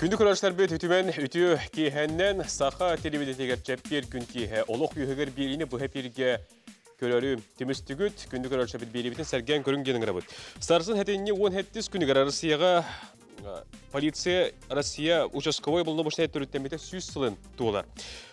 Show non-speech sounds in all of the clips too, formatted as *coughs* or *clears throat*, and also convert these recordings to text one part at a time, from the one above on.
Күнді көрәштер бет үтімен үті кейхәннен саха телевидетегер чәппер күн кейхә олық үйігер беріні бұхә перге көрөрү темістігіт күнді көрәштер бет беребетін сәрген көрін денің рабыт. Старсын хәтеніне 17 күнігер Россияға э, полиция Россия участковой болны бошна түріттемете сүз сылын туылар.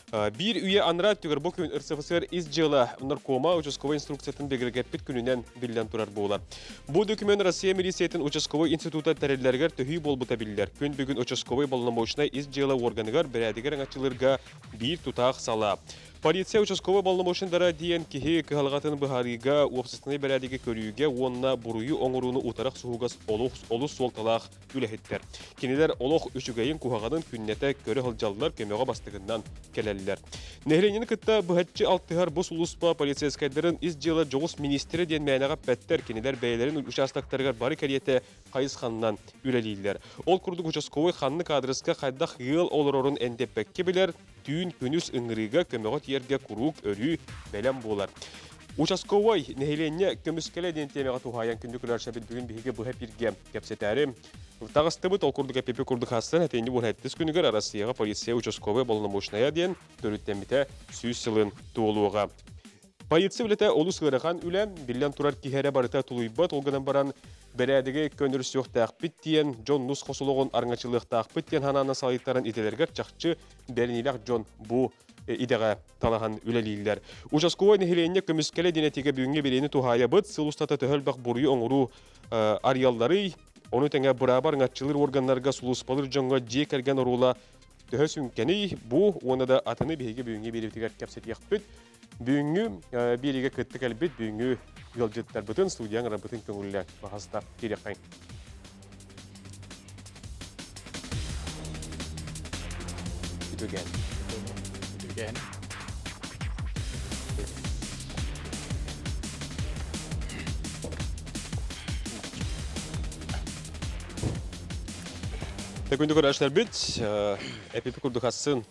Бир үйе анра түгір бұл күн РСФСР из жела наркома участковой инструкциятын бегіргерпет күнінен білден тұрар болар. Бұл документ Россия милициятын участковой института тәреллергер төхүй болбыта білдер. Күн бүгін участковой болны бошна из жела органыгар бәрәдігер аңатчылырға бир тутақ сала. Полиция участковый болномошындара диен кихи кыхалгатын быхарыга уапсыстыны бәрәдігі көрүйге онна буруyu оңыруны утарақ суғугас олус солталақ үләхеттер. Кенелер олық үшігайын кухағанын күннете көрі хылжалылар көмеға бастығынан келелілер. Нехренен кытта бұхатчы алтығар бұс улуспа полицейскайдарын из жела жоғыс министері ден мәйнаға пәттер кенелер бәйлерін участактарғар бары кәриеті қайыз ханнан үләлейлер. Ол күрдік участковый ханны кадрыска қайдақ ғыл олырорын әндеппәкке білер, түйін күнүс ыңырыга көмөгө тиерге курук өрүү бәлем болар. Участковой нехиленне көмүскеле ден темега тухаян күндү күлөр шабит бүгүн биге бу хепирге кепсетәри. Тагыстыбы толкурдук эпипи курдук хастан этенди бу хеттис күнүгөр Россияга полиция участковой болны мушная ден төрүттемите сүйүс сылын туулууга. Полиция билете олус гырахан үлем биллен турар кихере барыта тулуйбат олгынан баран бәрәдігі көніріс жоқ тәқпіт тиен Джон Нус қосылығын арңачылық тәқпіт тиен хананы салайттарын ителергер чақчы бәрінелек Джон бұ идеға талаған үләлейлер. Участковой нехиленне көміскеле денетеге бүгінге берені тухая бұд, сылустата төхіл бақ бұрыйы оңыру арияллары, оны тәңе бұрабар ңатчылыр органларға сулуспалыр жоңға же кәрген орула төхі сүнкені бұ, оны да атыны бейге бүгінге беретігер кәпсет яқпыт. Бүгінгі береге кітті кәлбет бүгінгі yolcular bütün studiyan rabıtın köngüller bahasta kirek kayın. Again. Tekunduk arkadaşlar bit, epipi kurduk hassın.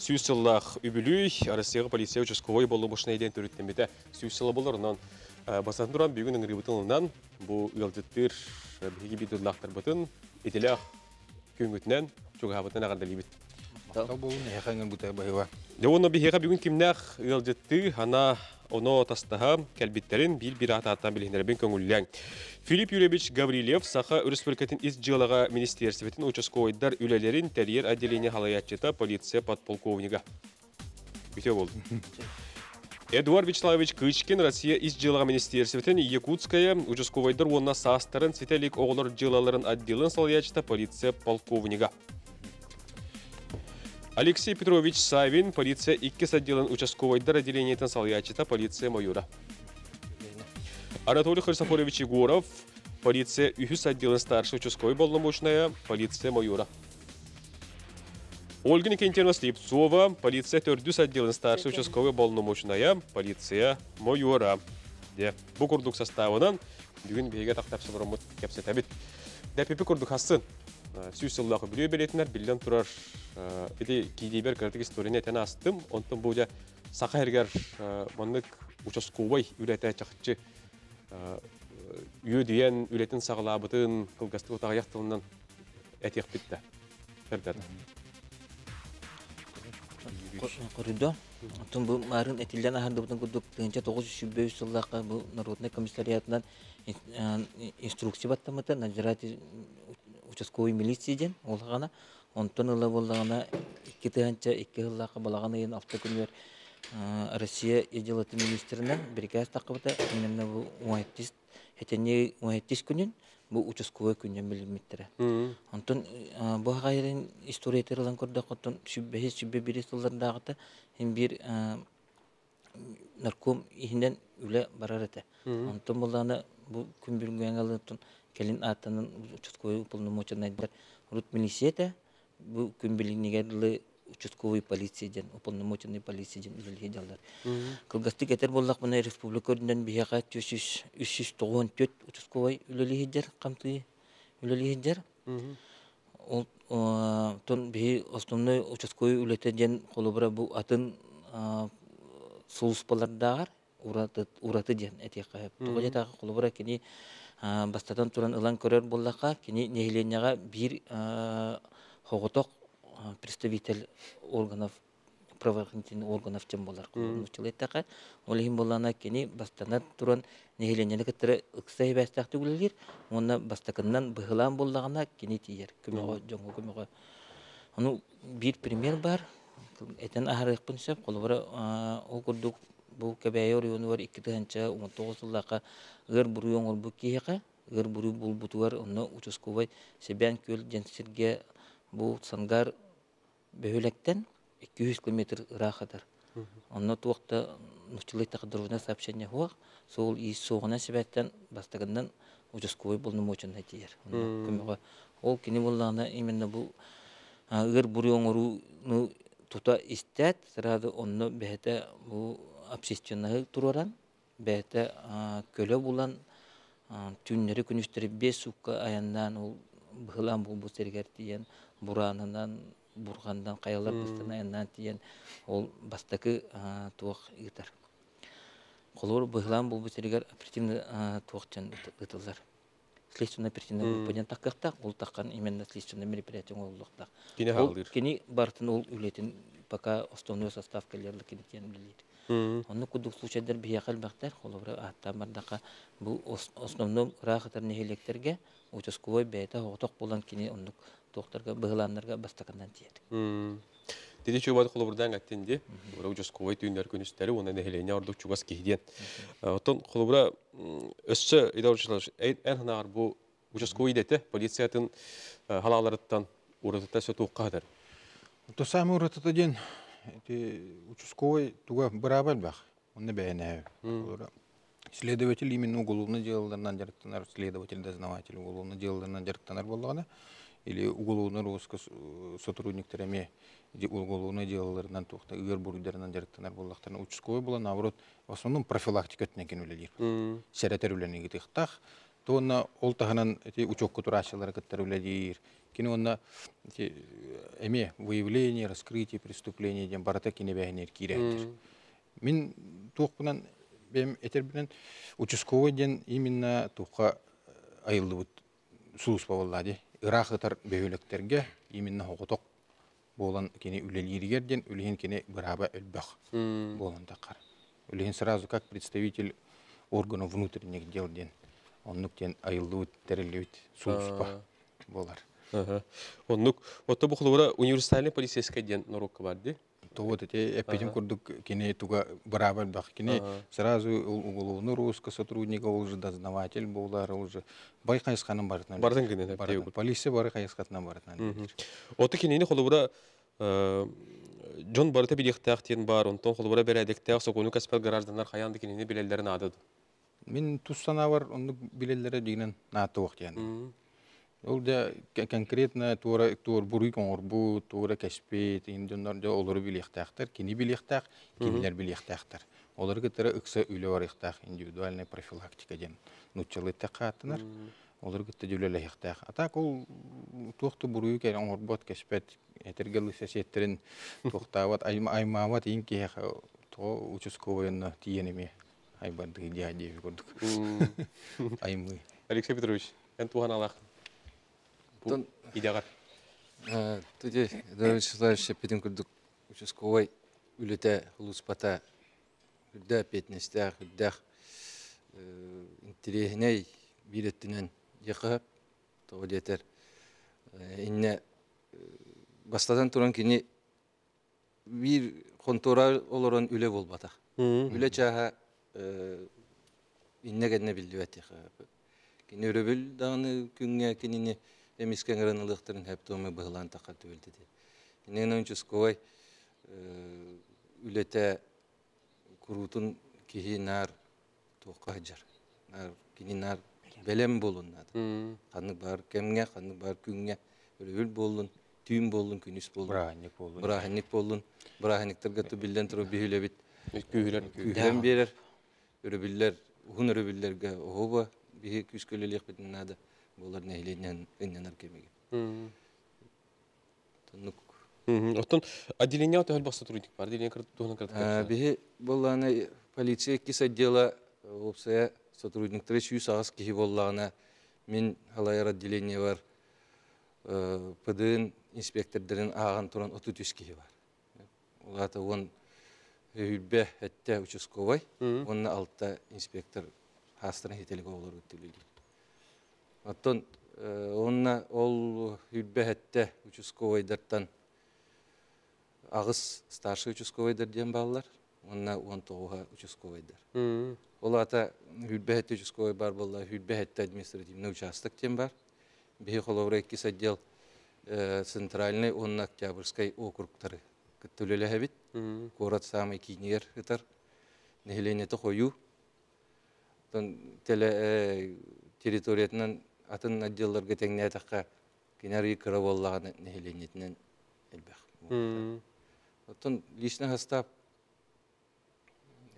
Сүйсіллах үбілүй, Россияға полиция участковой болу бошына еден төріттемеді. Сүйсілі болар, онан басатын тұран бүгін үңірі бұтынынан бұл ұялдеттір бігі бейдірлақтар бұтын, етелек көңгітінен чоға бұтын ағарда Оны бігі бүгін кімнәқ ұялдетті, ана оны тастаға кәлбеттерін бил бір ата-аттан білгендербен көңілләң. Филипп Юрьевич Гаврилев саха республикатын из джилага министерстветін участковойдар үлелерін тәрьер отделение халаятчыта полиция подполковнига. Үте болды. Эдуард Вячеславович Кычкин Россия из джилага министерстветін Якутская участковойдар онна састарын светелик оғылыр джилаларын отделын салаятчыта полиция полковнига. Алексей Петрович Савин, полиция иккес отделын участковойдар отделениетін салаятчыта полиция майора. Анатолий Христофорович Егоров, полиция үхіс отделын старший участковый болномочная, полиция майора. Ольга Никентьевна Слепцова, полиция төрдүс отделын старший участковый болномочная, полиция майора. Де, бұл күрдік составынан бүгін бейге тақтап сылырымыт кепсе тәбіт. Дәпепі күрдік хасын. Сүйіс сыллағы біле беретінер, білден тұрар. Эти кейдейбер кірдік историяны әтені астым. Онтын бұл жа сақа әргер мұнық участковый үйреті чақытчы үйі дейін үлетін сағылабытын қылғасты отаға яқтылынан әтеқ бітті. Фердер. Коридо. Тун бу марын этилден ахарды бутун кудук тыгынча 900 сыллакка бу народный комиссариатынан инструкция баттамыта надзиратель участковый милиция ден ол гана онтон ыла боллагана икки тыгынча икки сыллакка балагана ен автокүнүер Россия еделаты министринен бригаз тақыбыта именно бу уайтис хетене уайтис күнүн бу участковый күнүн. Онтон бу сүббе сүббе бири сыллардагыта hem bir нарком үле барар эте. Онтон буланы бу күн келин атанын участковый уполномоченный рут милиция бу күн билинигерлы участковый полицияден, уполномоченный полицияден үлелге жалдар. Кылгасты кетер боллақ бұны республикаден бияға 394 участковый үлелге жер, қамты үлелге жер. Ол тон бии основной участковый үлетеден қолыбыра бұл атын сулуспалардағар ураты ден әте қайып. Туға жетағы қолыбыра кені бастатан туран ылан көрер боллаққа кені нехиленяға бір хоготок представитель органов правоохранительных органов чем болар ол хим болана кени бастана туран нехиленене кеттере ыксай бастакты гүлелир онна бастакыннан быгылан боллагана кени тиер көмөгө жоңго көмөгө. Ну бир пример бар. Этен ахарыкпын сеп колбара ол курдук бу кебейор юну бар икки тыганча он тогуз жылдака ыр буру оңор бу киека ыр буру бул бутуар онно участковой себян көл женсирге бу сангар бөһөлектен 200 километр ырахатар. Онно туакта нучылы тақдырына сообщение хуак, сол и соғына себеттен бастагындан участковый болны мочын айтыр. Көмөгө ол кини боллана именно бу ыр бури оңору ну тута истет, сразу онно бехете бу общественный тураран, бехете көлө булан түннери күнүстери 5 сукка аяндан ол быхылан бул бу сергер тиен буранынан бургандан каялар быстана яннан тиен ол бастакы туох ытар колор быхлан бул бусеригер оперативный туохчан ытылар следственный оперативный группадан таккакта ол таккан именно следственный мероприятие оллуктак Кини бартын ол үлетин пока основной состав тиен билет Онны кудук случайдар биякал бактар, холобра атта бардака бу ос- основном рахатар нехелектерге участковой бәйті хоқтоқ болан кини оннук тоқтарға быһыланнарга бастакандан тиет. Диди чугабады қолы бұрдан әттенде, бұра участковой түйіндер көністері, оны ордық чугас кейден. Оттон қолы бұра өссі идаурчылар, ән ханағар бұл участковой деті, полициятын халаларыттан уратыта сөт оққадыр. То самый урата ден эти участковый туга барабал бах. Он не бәйнә. Следователь именно уголовно делаларынан жарыктанар, следователь дознаватель уголовно делаларынан жарыктанар боллагана или уголовно розыск сотрудниктереме уголовно делаларынан тохта үер бурдерынан жарыктанар боллактарына участковый була наоборот в основном профилактика тенекен үлелер. Сәрәтер гитехтах тонна ол таханан эти учокка турашалары кыттар үлелер. Кини онна эти эме выявление, раскрытие преступления ден барата кине бәһенер кирәктер. Мин туқпынан бем этер белән участковый ден именно туқка айылды бут служба боллады. Ирахытар бөһөлектерге именно хоготок болан кини үлелиргер ден үлеген кини браба өлбөх болан. Үлеген сразу как представитель органов внутренних дел ден. Оннук ден айылды бут терелебит служба болар. Оннук, отто бұра универсальный полицейский ден норокка барды. То вот эти эпидем курдук кини туга барабар бах кини сразу уголовный розыск сотрудника уже дознаватель болар ол уже бай кайысканын барытынан барытынан. бұл. полиция бары кайыскатынан барытынан Оты кенені қолы бұра Джон барыта билектәк тен бар, онтон қолы бұра бәрәдектәк соқуны кәспәл граждандар қаянды кенені білелдерін адыды. Мен туссана бар онны билеллере дигенен нааты вакыт яны ол да конкретно тура тур буруй коңор бу тура кеспе индоннор да олар билектактар кини билектак кинилер билектактар олар гытара ыкса үлө бар ихтак индивидуальная профилактика ден нучалы такатынар олар гытта жүлөле ихтак а так ол туохту буруй кен оңор бот кеспет этергелы сесеттерин туохтават аймават ин кех то участковыйны тиенеме айбарды дядя көрдүк аймы Алексей Петрович, ән туған алақ. Тон- Идеғар. А, Туди, Эдуард Вячеславович, педин күрдік участковой үліті ұлыспата үрдә петнестәк, үрдәк интерегіней биретінен еқіп, тоғы детер. Инне бастадан туран кені бир контора олорон үле болбатақ. Үле чаға инне генне билди бәтек. Кини өрөбүл дагыны күнгә кинини эмискен гранылыктырын хәп томы быгылан така түбелди. Инен участковой үлете курутун кихи нар тоққа жар. Нар кини нар белем болун нады. Ханны бар кемге, ханны бар күнгә өрөбүл болун, түйүн болун, күнүс болун. браник болду Браханик болун. Браханиктарга түбилден туру бихилебит. Күйілер. Күһен берер. Өрөбүллер, ухун өрөбүллерге оба бихи күскөлөлек битин нада. Булар нехиленен инненер кемеге. Тонук. Оттон отделение өте хәл сотрудник бар. Отделение туғынан А, кірді. Бихи болланы полиция кис отдела опсая сотрудниктары сүйүс агас кихи боллагана мен халайар отделение бар. Э, ПДН инспектордарын аған туран 33 киһи бар. Улата он үйбе әтте участковой, онна алта инспектор хастырын хетелге олар өттіледі. Оттон онна ол үйбе әтте участковойдартан ағыс старший участковойдар ден балалар, онна 19-ға участковойдар. Ол ата хүлбәһәтте участковый бар болла, хүлбәһәтте административный участок тем бар. Эккис отдел центральный, он Октябрьской округтары. Күттүлелі әбит, город самый кинер ытар, нехеленеті қою. Тон теле территориятынан атын отделларға тәңне атаққа кинари кыра боллағаны нехеленетінен әлбәқ. Оттон личный состав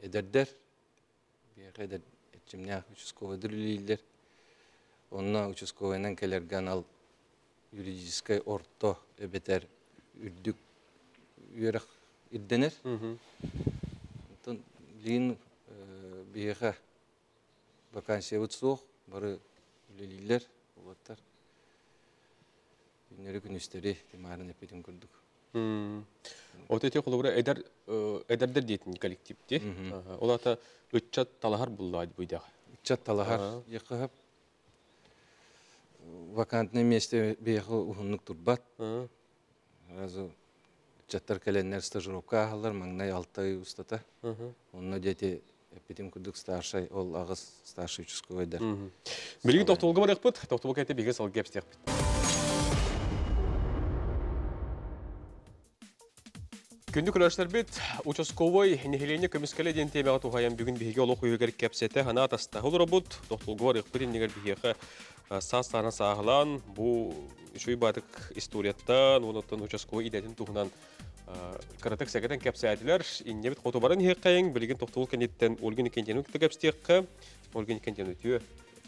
эдердер, бияқайда этчимнях участковый дүрлейлер. Онна участковыйнан келерген ал юридической орто эбетер үрдүк үйерек ирденер. Онтон лин бияқа вакансия өтсоқ, бары үлелейлер, олаттар. Күннері күністері демарын эпеден көрдік. Эти холовра эдер эдердер дейтін коллективте. Ол ата үтчат талахар буллады буйдага. Чат талахар яқығып. Вакантный месте бияқы ұхынлық турбат. Разы чаттар кәленнер стажировка ағалар, маңнай алтай устата. Онна дети эпидем күрдік старшай, ол ағыз старший участковайдар. Билги тоқтолга бар яқпыт, тоқтолга кәте биге. Күндік бит, участковой ден темеға тухаян бүгін биге олық үйгер кәпсеті хана атаста. Ол робот тоқтолга бар яқпыт негер бигеға сас сағылан, бұл үшүй батық историяттан, онытын участковой идетін туғынан кырытык сәгәтен кәпсәдиләр. Инне бит қотубарын хеккәйң, билген тоқтол кенеттен Ольга Никентьяну кәпстеккә. Ольга Никентьяну түйе.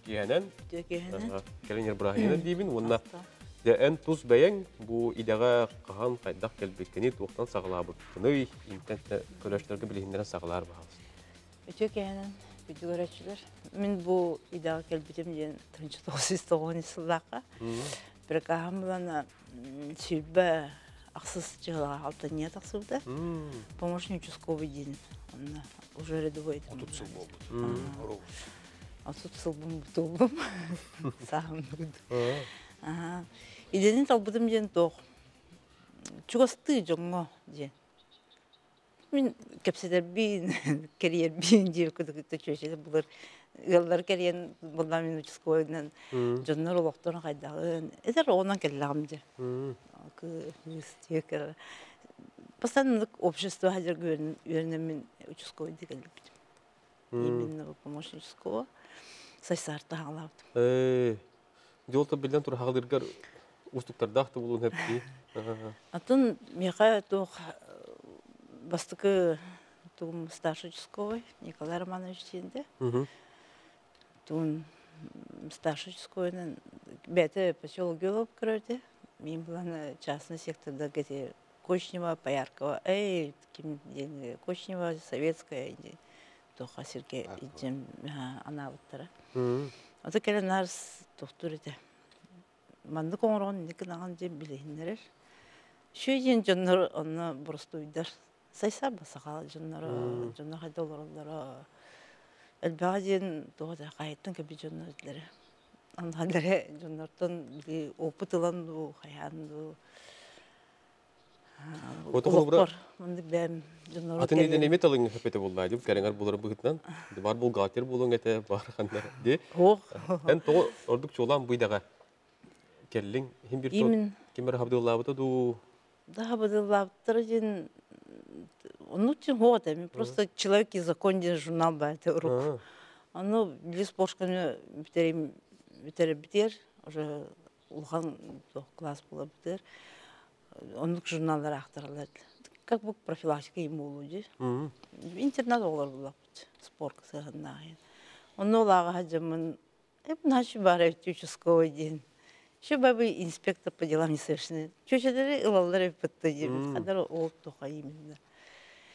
Киһәнән Дөгеһенен. Кәлен Ибраһимов дибин, онна дән тус бәйәң бу идәгә каһан кайдак кәлбеккәне туктан саглабы. Тыны интернетте көрәшләргә билгеннән саглар баһас. Дөгеһенен. Бүдүгөрәчләр. Мин бу идеал келбитем ден тынчы тоғыз тоғын сыллақа. Бір каһам булан сүлбә ақсыз жылға алты не тақсырды. Помощник участковый ден. Онна уже рядовой. Тут сыл. А тут сыл болду. Сағым бұды. Иденин талбыдым ден тоқ. Чугасты жоңго ден. Мен кепседер чөчеле булар. Яллар керьен булда мен участковыйдан жоннор олоктор кайдагы. Эдер онан келлагым же. Кы стекер. Постоянно общество хажыр görünüm мен участковый дегелик. Именно помощник участкового. Сайсарта аңлаптым. Э, жолта билден тур хагылыргар устуктардахты булун хепти. Атын меха тох бастыкы тум старший участковый Николай Романович тенде. Тун старший участковыйнын бәті поселок Гелов көрді. Мен бұланы частный секторда где Кочнева, Пояркова, эй, ким ден Кочнева, Советская, тоха Сергей идем ана буттара. Ата келен арс тохтур ете. Манды коңырған некі наған дем білейіндерер. Шөй ден жоннор оны бұрыстуйдар. Сайса басаға жоннор, жоннор қайда оларылары. Әлбәға ден тоғыда қайыттың көбі жоннор ділері. Анғандары жоннортон били опыт ыланду, хаянду. Ота холбура- Мынды бәм жоннор Атын неден эмет алың хепете кәреңар булар бүгүтнән. Бар бул гатер булуң әтә бар хандар. Ди. Ох, Эн то ордук чолан буйдага. Келлиң хим бир Имен. Кимер Абдулла бу ду. Да, бадылаптыр ден... Ну, тем ми просто человек из законе журнал бәлті рук. Аны билис бошканы бітер, бітер, уже улған класс була бітер. Онлық журналдар ақтырылады. Как бы профилактика им. Интернат олар була бит. Спорт сығына. Оны олаға хажамын, эп наши бары участковый ден. Şu бабы инспектор по делам несовершеннолетних. Чөчелері ылалар өпітті деймін. Қадар ол именно.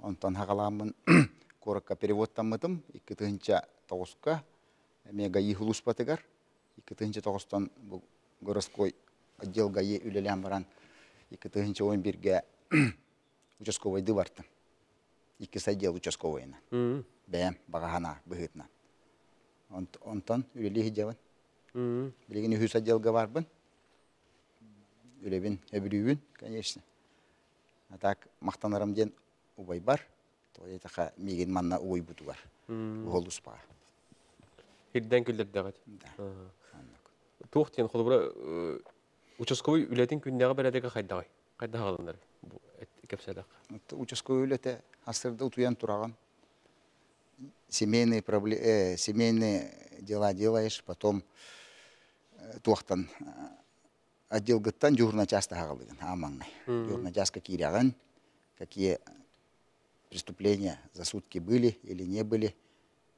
онтон хагаламын коракка переводтан мытым икки тыынча тоғуска эме гайы хулус батыгар икки тыынча тоғустан бу городской отдел гайы үлелен баран икки тыынча он бирге участковойды бартым икки отдел участковойна бәм бағахана быһытна Онт- онтон үлели хиджабын билигин үһүс отделга барбын. Үлебин өбүрүүбүн конечно. А так мактанарым ден убай бар тоетаха миген манна убай бутугар уолус баа Хирден күлдердәгәт. Да. Тухтен холбра участковый үлетин күннәгә бәрәдәге кайдагай. Кайда хагаландар. Бу кепсәдәк. участковый үлете асырда утуян тураган семейные проблемы э, семейные дела делаешь потом э, туахтан э, отдел гыттан журна часто хагалыгын амаңнай журна часто киряган какие преступления за сутки были или не были.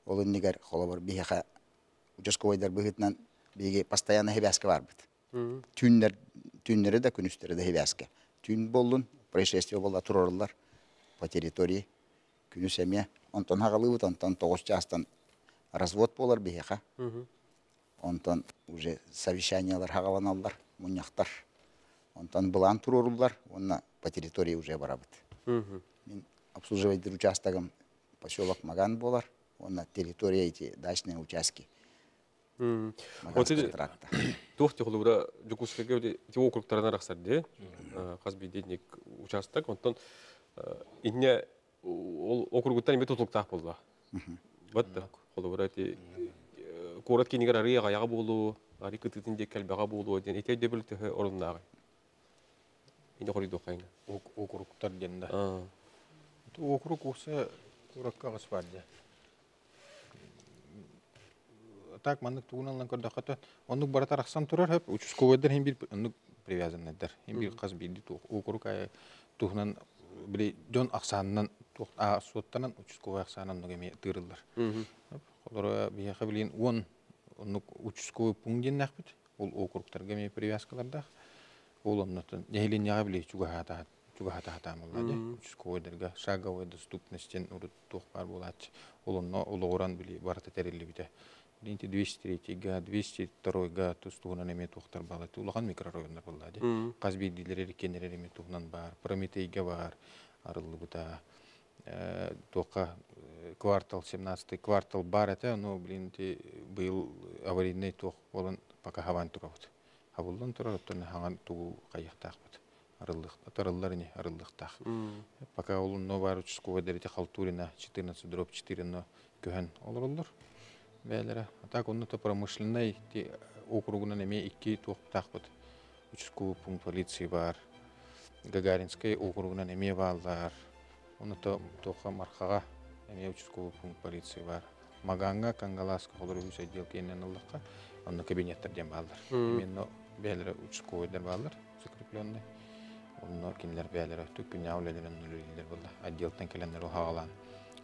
Олон нигер холобор бихаха участковойдар быгытнан биге постоянно хебяска барбыт түннер түннери да күнүстери да хебяска түн болдун происшествие болла турарлар по территории күнүс эме онтон хагалыбыт онтон тогуз жастан развод болар бихеха онтон уже совещаниялар хагаланалар муньяктар онтон былан турарлар онна по территории уже барабыт. Мен обслуживать участогом поселок Маган болар онна территория эти дачные участки Маганского тракта Тухте холбра Жукускага те округтарына рахсарде. Казби денник участок. Онтон инне ол округтан эме тутулуктак болду. Батта холбра те корот кинигер арыя гаяга болу, ари кытытын де келбага болу ден эте дебил те оруннагы. Инде. Ок- округтар денда. Округ осы куракка гыспарда так маннык тугуналан көрдөкөтө онук баратар аксан турар хеп участковойдер хем бир онук привязанныйдар хем бир каз бирди округ тухнан били жон аксанынан тух а соттанан участковой аксанан нугеме тырылдар Холора бияха билин он онук участковый пункт деннахпит ол округтарга ме привязкаларда ол оннотон нехилин яга били чугахата чугахата хатамылла де? Участковойдерга шаговой доступностен урут тух бар булач ол онно улооран били барата терилли бите. Динти 203 га 202 га тустугунан эме тухтар бала улахан микрорайондар булла де? Казби дилер эркенер эме тугунан бар. Прометейга бар. Арылы бута э, тока квартал 17 квартал бар это ну блин ти был аварийный тох болон пока хаван турабыт хабулдан турар оттон хаган тугу кайяктаакпыт арылдык тарыллар не арылдыктаак пока ол но бар участковый дерете халтурина 14 дробь 4 но көһөн олоруллар бәлері а так онны то промышленный ти округунан эме икки туохтаакпыт участковый пункт полиции бар гагаринский округунан эме баалар Оны то тоха мархага эме участковый пункт полиции бар. Маганга Кангаласка холор үс отдел кейнен ыллыкка онны кабинеттер дем балдар. Именно бәлері участковыйдар балдар, закрепленный. Онны кинлер бәлері түк күнә үлелерін үлелер болды. Отделтен келенлер ол хағалан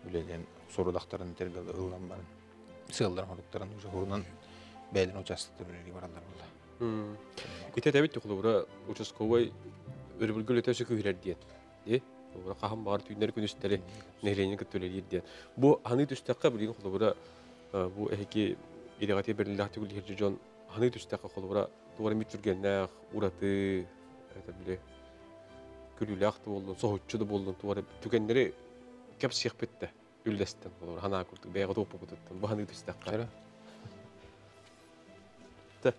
үлелен сорудақтарын тергал ыллан барын. Сылдар хорықтарын уже хурунан бәлерін участоктар үлелер баралар болды. Ите табит холбра участковый өрбүлгүл өтөсү күһүрер диет. Ди? Холбра кахам бар эки идегати берлах түгүл хирҗи жон биле күлүләхты болду, соһуччу да болду, тугары түгәннәре кеп сихпетте. Үлдәстен холбра хана күрдүк, бәягы топу буттын. Бу ханы түстәккә. Кайра? Та.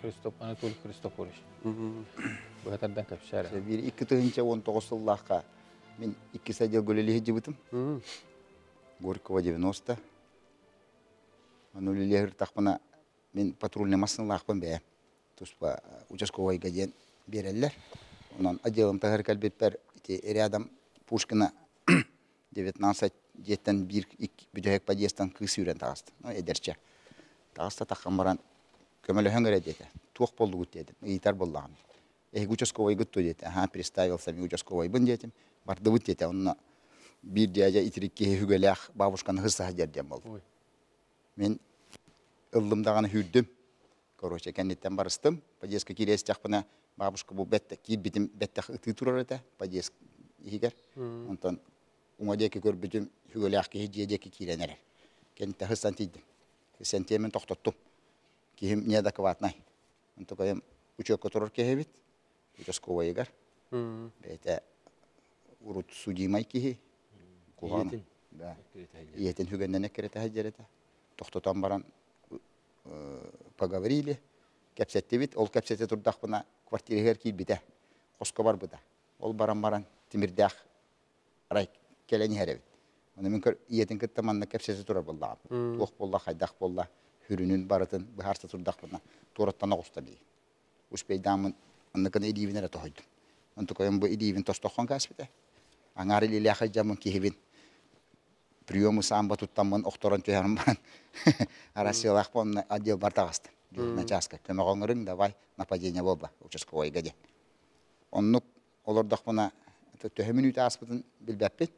Христоп Анатолий Христофорович. Быһатардан капшара. бир икки тыгынча он тогуз сыллаакка мен горького 90 аны үлелиһир тахпына мен патрульный туспа онон отделым тагыр калбетпер ити рядом пушкина *clears throat* 19 жеттен бир бүдөһек подъезддан кыыс үрен тагысты ну эдерче тагыста таккан баран көмөлөһөңөр эдете туох болду гут деди ыйтар боллаган эһиги участковой гытту диэти ага представился ми участковой бын диэтим бардыбыт диэти онно бир дяжа итирикке хүгелях бабушканы хысса жерден болду мен ыллымдаганы хүрдүм короче кеннеттен барыстым. Подъездка кирес жакпына бабушка бу бетте кир битим бетте ыты турар эте подъезд игер онтон уңадеки көрбүтүм хүгелях ки жедеки киренер кеннетте хыссан тийдим хыссен темен токтоттум кихим неадекватный онтокоем учетка турар кехебит участковый игер бете урут судимай кихи куган да иетин хүгенден эккерете хаджерете токтотон баран поговорили кепсеттебит ол кепсете турдакпына квартирагер киирбите коско барбыта ол баран баран тимирдах рай келени херебит оны мен иетин кыттаманна кепсете турар болдагам туох болла хайдах болла хүрүнүн барытын быхарса турдакпына туураттан огуста дии успей дамын анныкын идиивинере тохойдум онтукоем бу идиивин тостоххон каспите аңар илиляха жамын кихибин приемы самбо туттамын окторон түйяным баран. Арасиялах пон отдел бартагасты начальска көмөгөңөрүң давай нападение болба участковой гаде оннук олордохпуна төһө минут аспытын билбеппит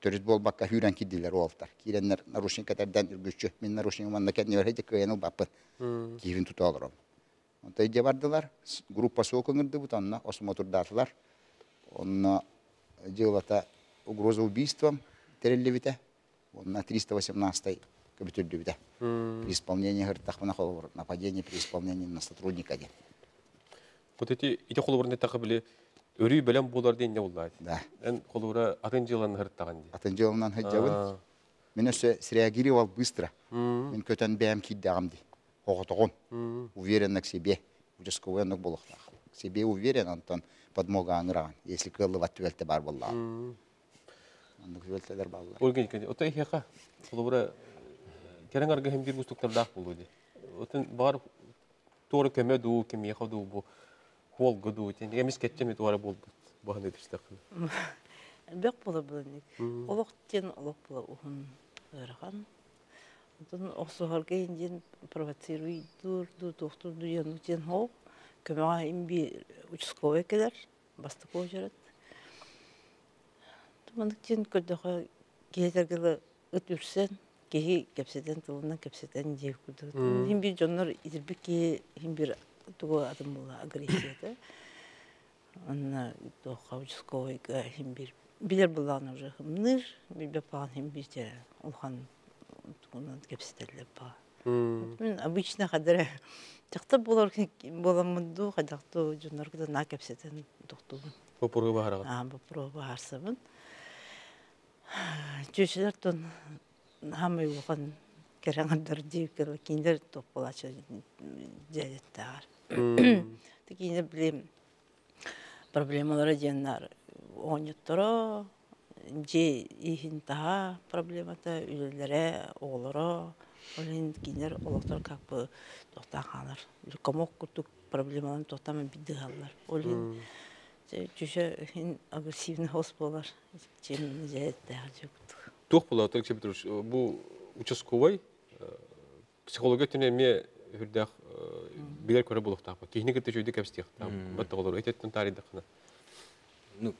төрүт болбакка хүрен киддилер уолтар киреннер нарушниктерден үргүччү. Мен нарушник манна кетне бере кыйыныл баппын киивин тутоолором онтой же бардылар группа соокөңүрдү бут онно осмотурдатылар онно жылата угроза убийством тереллебите онна 318 көбүтүрдүбүте при исполнении гыртахмана холбор нападение при исполнении на сотрудника Вот эти ите холобурны такы биле өрүй белем болар дейне буллар. да. Эн холобура атын жылан хырттаган ди. атын жылынан хыджабын мен өсө среагировал быстро. Мен көтөн бэм киддагам ди. Оготогон уверенно к себе. Участковый онук болохтах к себе уверен антон подмога аңыраган если кыллы түбелте бар болла онук түбелтелер баллар Олген кен. Ота ихяка холобура керен арга хем бир густуктар дах болду ди. Отын бар торы көмө ду кем яха ду бу хол гыду тен. Эмис кетчем вара болду. Бахны тиштак. Бек бола бүлінік. Олық тен олық бола ұғын ырған. Онтон оқсуғарға енден провоцируй дур, ду, доктор, ду, яну тен хол. Көмеға имби участковый келер, бастық ол жарат. Тумандық тен көрдіға кейтергілі үт үрсен, кейі кепседен тылынан кепседен жев күрді. Хим бір жонлар идірбі кейі, хим бір туғы адым бола агрессияда. Анна тоха участковый хим бир билер булан уже хымныр билбе паган хим бите улхан тугунан кепсетеле па. Мен обычно хадыра Тахта болар боламынду хадакту жоннор на кепсетен токту. Попурга бахарага. А бу проба арсабын. Жүшелер тон хамы улхан кереңдер дийкер киндер топалачы жайыттар. Текине билем проблемалары деннар оңыттыра, же ихин таha проблемата үлелере, оғлары, олин кинер олықтар как бы тоқтан қалар. Комок күттік проблемаларын қалар. Олин жүші хин агрессивный хос болар. Чем жүктік. Тух була. Бу участковый психология төнеме хүрдәк билер көрө булуктак. Кихне кете жүйдө кепстек. Батта олор этеттен тарихта кына. Ну,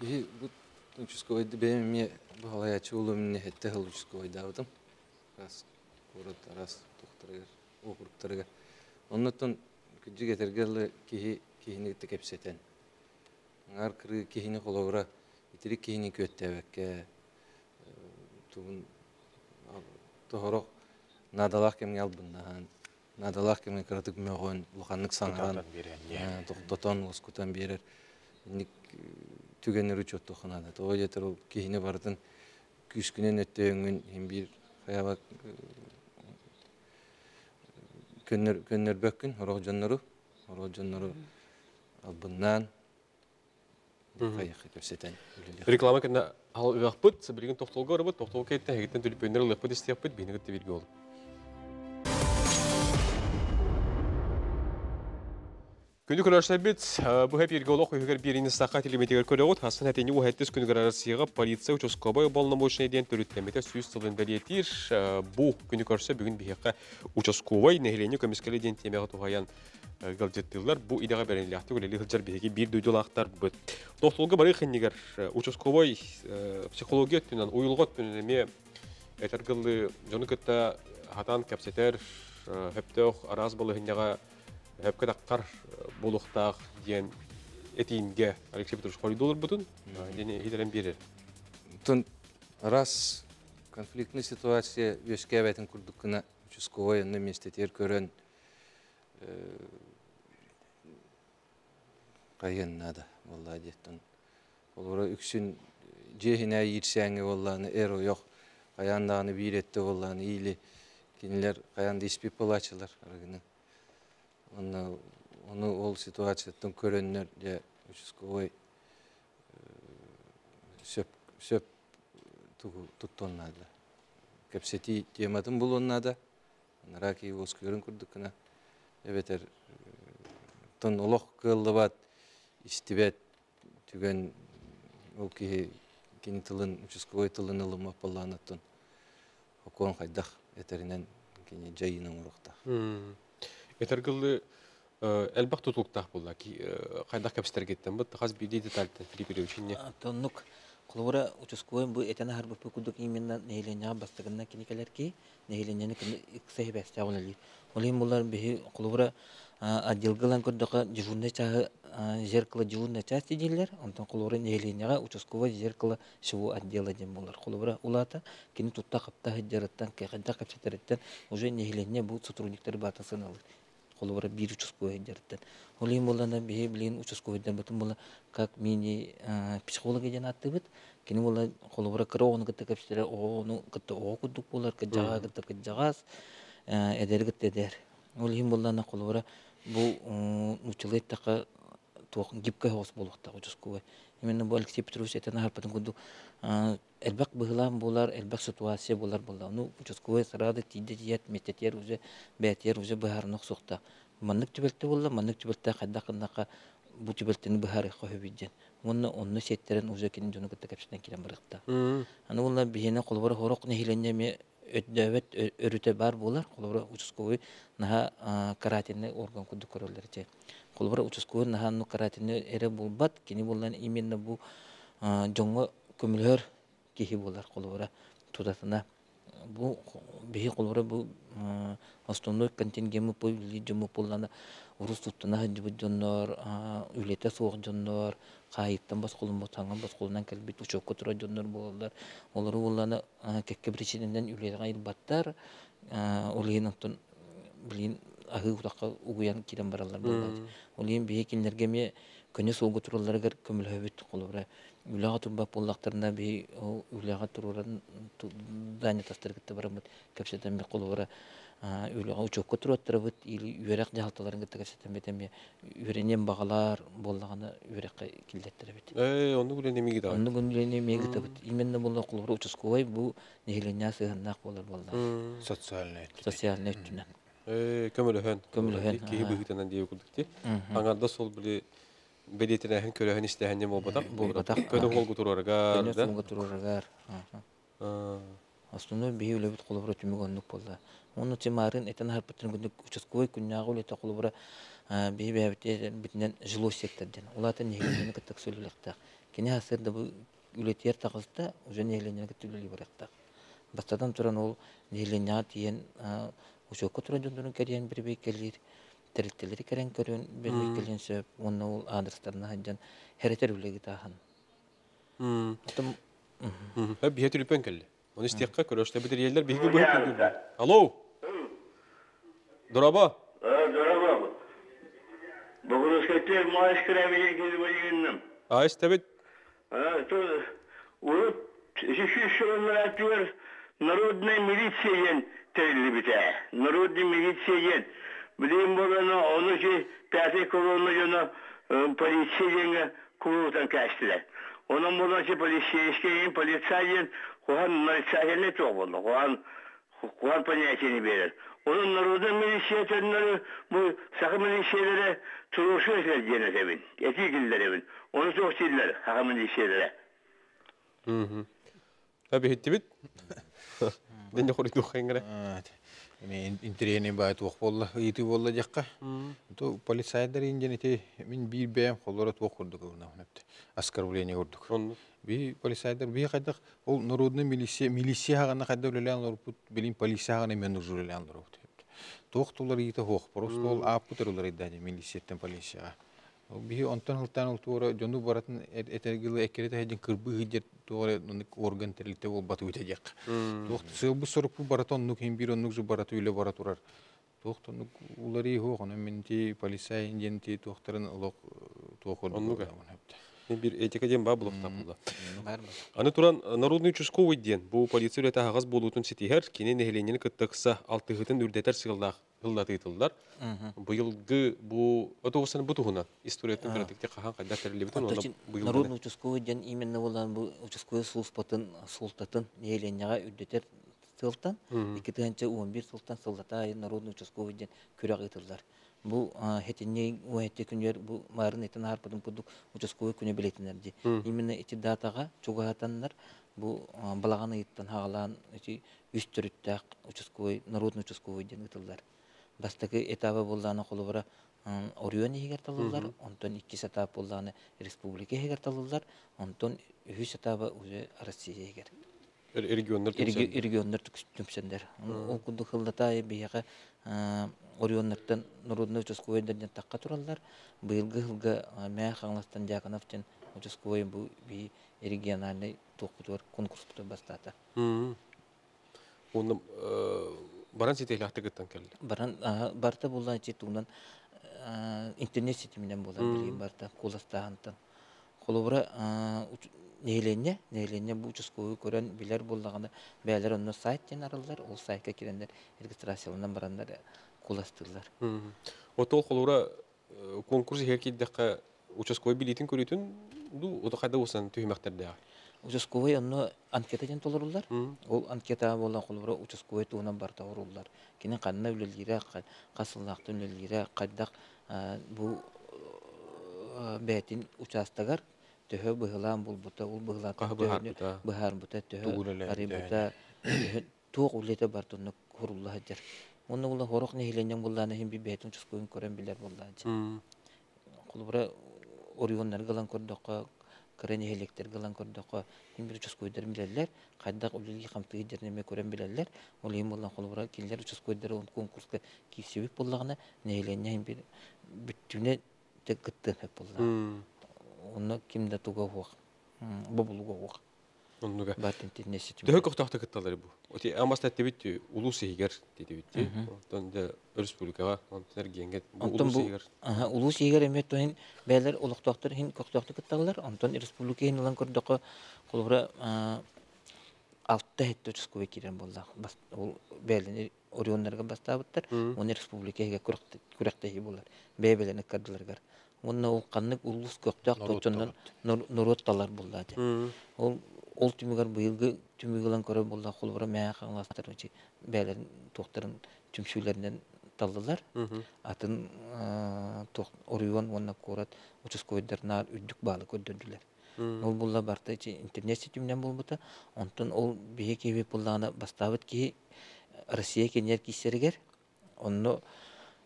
кихи бут участковый мне бахалая чулу мне хетте хыл участковый давдым. Раз город раз тухтырыгар, округтарыгар. Оннотон күджи кетергеле кихи. Аңар көттебекке тугун тохорок надалах кемге албындан надалах кемге кырытык мөгөн луханнык саңаран тоқтотон оскутан берер ник түгенер учет тоханада то жетер ол кихине бардын күскүнен өттөңүн хим бир хаябак көннөр көннөр бөккүн орог жоннору орог жоннору көсетен Реклама кенде ал уяқпыт, сабилген тоқтолга арабыт, тоқтол кейттен хегеттен түліп өнер лықпыт істияқпыт, бейнігіт те берге олып. Бит, бұл хәп ерге олық үйгер беріні сақа телеметегер көрі ғыт, хасын әтені полиция участковай болнамошына дейін түріттеметі сүйіз сылын бәлетір. Бұл көрсе бүгін нәхілені көмескелі бу беренлехти гөлели хылжар биһиги бир дүйдулактар бут. Тохтулга бары хиннигер участковой психология түнен уйулгот түнен эме этергылы жону кытта хатан капсетер хөптөх араз болы хиннега хөпкө тактар булуктак диен Алексей Петрович бутун дене хидерен берер Тун раз конфликтный ситуация вешке күрдік кіна участковой на месте тер қайын нада волла деттін олора үксін жехіне ерсәңі волланы эро yok қаяндағыны биретті волланы или кинилер қаянды испип болачылар аргыны оны оны ол ситуацияттан көрөннөр же участковой сөп сөп тугу туттоннада кепсети тематын булоннада нараки оскөрүн курдуккана эбетер тон олох кыллыбат истибет түген ол ки кини тылын участковой тылын ылыма полланаттын окон хайдах этеринен кини жайынын урукта этергылы элбак тутулуктак булла кайдак капстер кеттен бут хаз биди детальтен при переучине Тоннук Колура участковый бу этана харбы пукудук именно нейленя бастыгына киникалер ки нейленяны кини иксеhi бәстә улали. Олим булар бихи колура отделгылан көрдөкө дежурный чагы зеркало дежурный части дилер, онтон колура нейленяга участковый зеркало шиву отдела дем булар. Колура улата кини тутта капта хиджараттан кайда капчатереттен уже нейленя бу сотрудниктер батасын алыр. Колура бир участковый хиджараттан. Олим булана бихи билин участковыйдан бутун була как мини психология жана аттыбыт кини була холобура кыроonu кытта кепстере оonu кытта оо кудук булар кыджага кытта кыджагас эдер кытта эдер ол хим буллана холобура бу училет така туох гибкай хос болукта учускуга именно бу Алексей Петрович этена харпатын куду элбак элбак ситуация булда ну учускуга сарады тиде тиет мететер уже бетер уже сукта маннык маннык кайда бу онны онны сеттерен уже кин кепсинен аны бихене хорок нехиленне ме өддөбөт өрүтө бар булар колбар участковый наха каратинне орган куду көрөлөрче колбар участковый наха ну каратинне эре булбат кини буллан именно бу жоңго көмүлөр кихи булар колбара тудатына. Бу бихи колбара бу основной контингемы по жому буллана урус туттана хаджыбы жоннор үлете суох жоннор кайыттан бас колун ботаңан бас колунан келбит учокко тура жоннор болдулар олору булланы кекке причиненден үлете айыл баттар олиин оттон билин ахы утакка угуян кирен баралар буллар олиин бие кинлерге ме көне сугу тураларгар көмүлөбүт колубра үлага турба буллактарына би үлага туруран данятастыр кытта барамыт кепсетен бе колубра үлага учокко туруаттырабыт или үөрек жалталарын кытта кепсетен бетеме үренен багалар боллаганы үрекке килдеттеребит э onu gule nemigi da онны гүнлене мегитебит именно булла колубра участковый бу нехиленя сыгыннак болар социальный социальный э көмөлөһөн Көмөлөһөн, ки аңарда сол биле көрөһөн холгу турарга да? Основной. Оны темарын этен харпытын күндүк участковый күннягы үлете колубра бии бәбите битинен жилой секторден. Улата нехилене кытык сөйлөлекта. Кене хасырда бу үлетер тагызда уже нехилене кытылы баракта. Бастадан туран ол нехилене тиен туран жондурун керен бир бей келир. Тереттелери керен көрөн бир бей келен сөп. Оны ол адрестарына тахан. м, Атым м. Э, бие түлүппен келли оны елдер күндүр алло дораба Здорово. Бүгін өскеттер maaş кіремеген келіп ойгеннім. а истебит То урут шиши шуранlar atıyor. Народная милиция бите. Народная милиция yana polisiye yenge kurultan kaçtılar. Onun buradan ki polisiye işkeyin polisiyen kuhan polisiyen ne çok oldu. Kuhan kuhan понятияны verir. Onun народный милиция tönleri bu sakı milisiyelere turuşu etler cennet evin. Eti giller evin. Onu çok değiller sakı milisiyelere. Э, бихит тибит дене хориту хенгере Эми интерени бай туох болла, ыйты болла жакка. То полицайдар инжен ити мин бир бэм холора туох курдук уна хнапты. Оскорбление курдук. Би полицайдар би кайдак ол народный милиция милиция хагана кайда үлелен лорпут полиция хагана мен ужулелен лорпут. Туох тулар хох, просто ол улар полицияга. Ол би онтон хылтан ол туора жонду баратын этергиле экерете хедин кырбы хиджет туора орган терлите ол бату сылбы сорупу баратон нук бир жу барату үле баратурар. Туох тонук улари хохона менти полицай инженти туохтарын олок туох Оннуга. ордук. Мен бир этика ден ба бар. Аны туран народный участковый ден бу полиция кыттыкса алтыгытын сыгылдак ылдатыйтылдар. Быйылгы бу отоусан бутугуна историятын кыратыкте кахан кайда терилебитин То оны есть быйыл народный участковый ден именно болан бу участковый службатын султатын неленяга үддетер ики тыганча 11 сылтан сылдата народный участковый ден күрәк итылдар. Бу хетинне уәтте күнер бу марын этен харпадын кудук участковый күнө билетинер ди. Именно эти датага чугатаннар бу балаганы иттен хагалан эти үстүрүттак участковый народный участковый ден итылдар. Бастагы этабы болланы колубара Орион егер талылар, онтон икки сатап болланы республика егер талылар, онтон үһү сатабы уже Россия егер. региондар Региондар түмсендер. Ол кунду хылдата бияга Орионнардан народный участковыйдан такка тураллар. Быйылгы хылга мә хаңластан Дьяконовтен участковый бу би региональный токутур конкурс бастата. Оны баран сетелахты гыттан келди. Баран барта булла чи тунан интернет сети менен болан билген барта куластаантан. Холобра нейленне, нейленне бу участковый көрөн билер боллаганда бәлер онно сайттен арылдар, ол сайтка кирендер регистрацияландан барандар куластылар. Отол холура конкурс херкиддакка участковый билетин көрүтүн ду ота кайда усан түймөктерде. Участковый онно анкета ден толырулар. Ол анкета болан холобра участковый туунан барта орулар. Кини канна үлелире, касыллакты үлелире, кайдак бу бәтин участагар төһө быһылаан булбута, ул быһылаан быһаар бута. төһө ари бута, туох улете бар тонны хурулла хаджар. Онны ула хорох нехиленен булланы хим би көрен билер кырен электер галан көрдөккө, ким бир участковыйдар билерлер, кайдак үлелги камтыгы жернеме көрен билерлер. Ол эми болан кулбара киллер участковыйдар он конкурска кийсебек боллагына нехиленен хим бир бүттүнө тек гытты хеп болла. Онно кимде туга хуак. Бобулуга хуак. Оннуга. Батын тиннеси Төһө кохтахты кытталар бу. Оти амаста тебит улус егер деди бит. Онтон да республикага, онтон генге бу егер. аха улус егер эме тоин бәлер улуктактыр хин коктакты кытталар. Онтон республика хин улан көрдөккө кулбара алтта хетте участковый кирен болла. Бас ул бәлени орионнарга бастабыттар. Оны республикага. Онна каннык улус булла. Ол ол түмүгөр быйылгы түмүгөлөн көрө болла холбора мää каңластар чи бәлен тохтарын түмшүләреннән таллылар. Атын орион онна корат участковыйдарнар үддүк баалы көддөндүләр. Ол булла барта интернет сетимнен болбута. Онтон ол бие кеби буллана бастабыт ки Россия кенер кисергер. Онно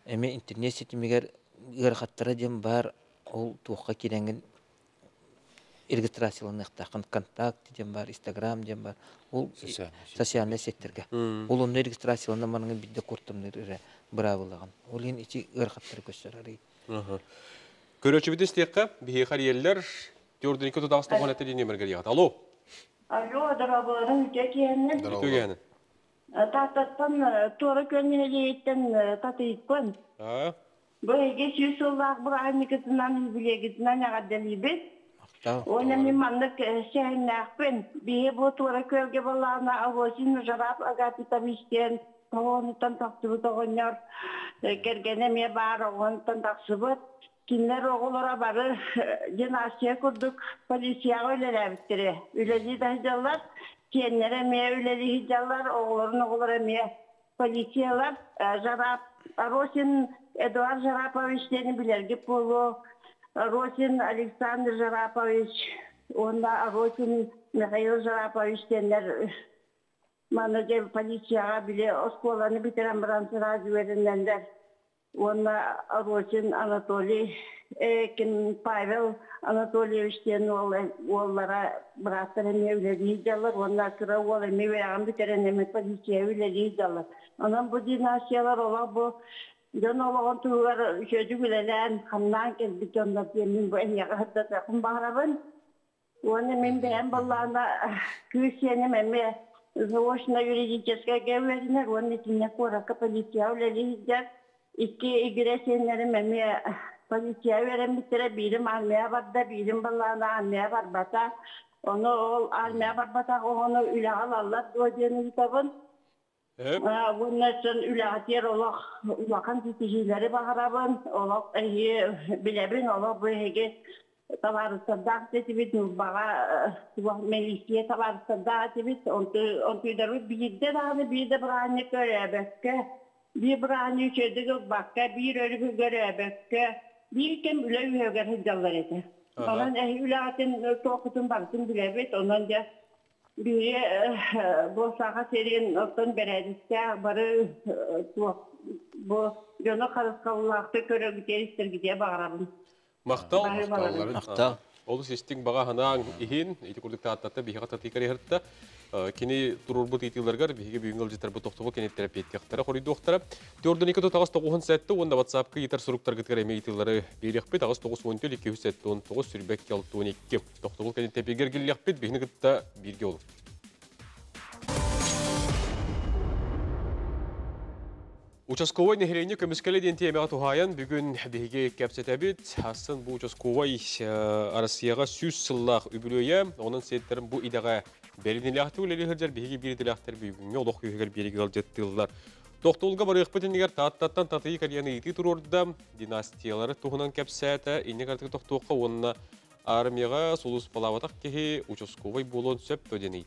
эме интернет сетимигер гөр хаттара дем бар ол туохка киренген регистрацияланыкта контакт дем бар, Инстаграм дем бар. Ол Социальный секторга. Ол онны регистрацияландан маныңы бидде куртымныр бравылаган. Ол ен ичи гөр хаттара көсөрөр. Көрөчүбүтүн стекка бихи хариеллер Төрдүн ике тутагыс тогон этти дине бергер ягат. Алло. Алло, дорогой, жекенин. Түгәне. Тататтан тура көнне лейтен татыйпын. А? Бөйге сүйсуллах бұр аймекетінен білегетінен ағаделейбет. Оны мен мандык шәйнәқпен. Бие бұ тура көлге балағына авозин жарап агапитамистен. Тоғынытан тақтыру тоғынер. Кергене ме бар оғынытан тақсыбыт. Кинлер оғылара бары женасия күрдік полицияға өлеләбіттірі. Өлелі дәждалар, кенлері ме өлелі хиджалар, оғыларын оғылары ме полициялар жарап. Росин Эдуард Жараповичтен білерге болу. Росин Александр Жарапович, онда Росин Михаил Жараповичтенлер Мана же полицияға биле осколаны битерен баран сразу верендендер. Онна Росин Анатолий, Экин Павел Анатольевичтен олара браттар эме үлелии жалар, онна кыра ол эме вераган битерен эме полиция үлелии жалар. Онан бу династиялар ола бу Дон тугар сөзү билелен хамнан келбит онда мен бу эняга хатта такым барабын. Оны мен бәйән балларына күсенем әме заочно юридическое говоринер, оны тине корака полиция үлелейдер. Икки игресенлерим әме полиция верен битере бирим армия барда, бирим балларына армия барбата. Оны ол армия барбата, оны дойдені табын. Эп, Bunlardan ülakatır olaq, ulakan titicileri bağırabın, olaq ehi bilebin, olaq bu ehi tavarısadak tetibit bağa melisiye tavarısadak tetibit ontu daru bir de daha bir de brani görebekke bir brani çödüğü bakka bir ölü görebekke bir kem üle üheger hıcallar ete. Ondan ehi ülakatın tokutun baktın bilebit, ondan da Biri bu saha serien otun berediste barı bu Ол систин бага ханаң иһин ити курдук тааттата биһи гата тикари хыртта кини турурбут итилергер биһиге бүгүнгөл житер бу токтогу кени терапевтияктара хорийду октара төрдөн эки тагыз тогуун сәтте онда ватсапка итер суруктар он тогуз сүрбек ялтуун икки токтогу кени тепегер олуп. Участковой нехерейне көміскелі ден темеға тухайын бүгін бігі кәпсетәбіт. Асын бұл участковой арасияға сүз сыллақ үбілөйе. Оның сеттерін бұл идаға бәрінеліяқты өлелі хыржар бігі бірділіяқтар бүгінге олық үйгер береге алжеттілділар. Тоқтолға бар ұқпытын егер таттаттан татығы карияны ити тұрорда династиялары туғынан кәпсәті, онына армияға солус палаватақ кеге участковой болон сөп төден.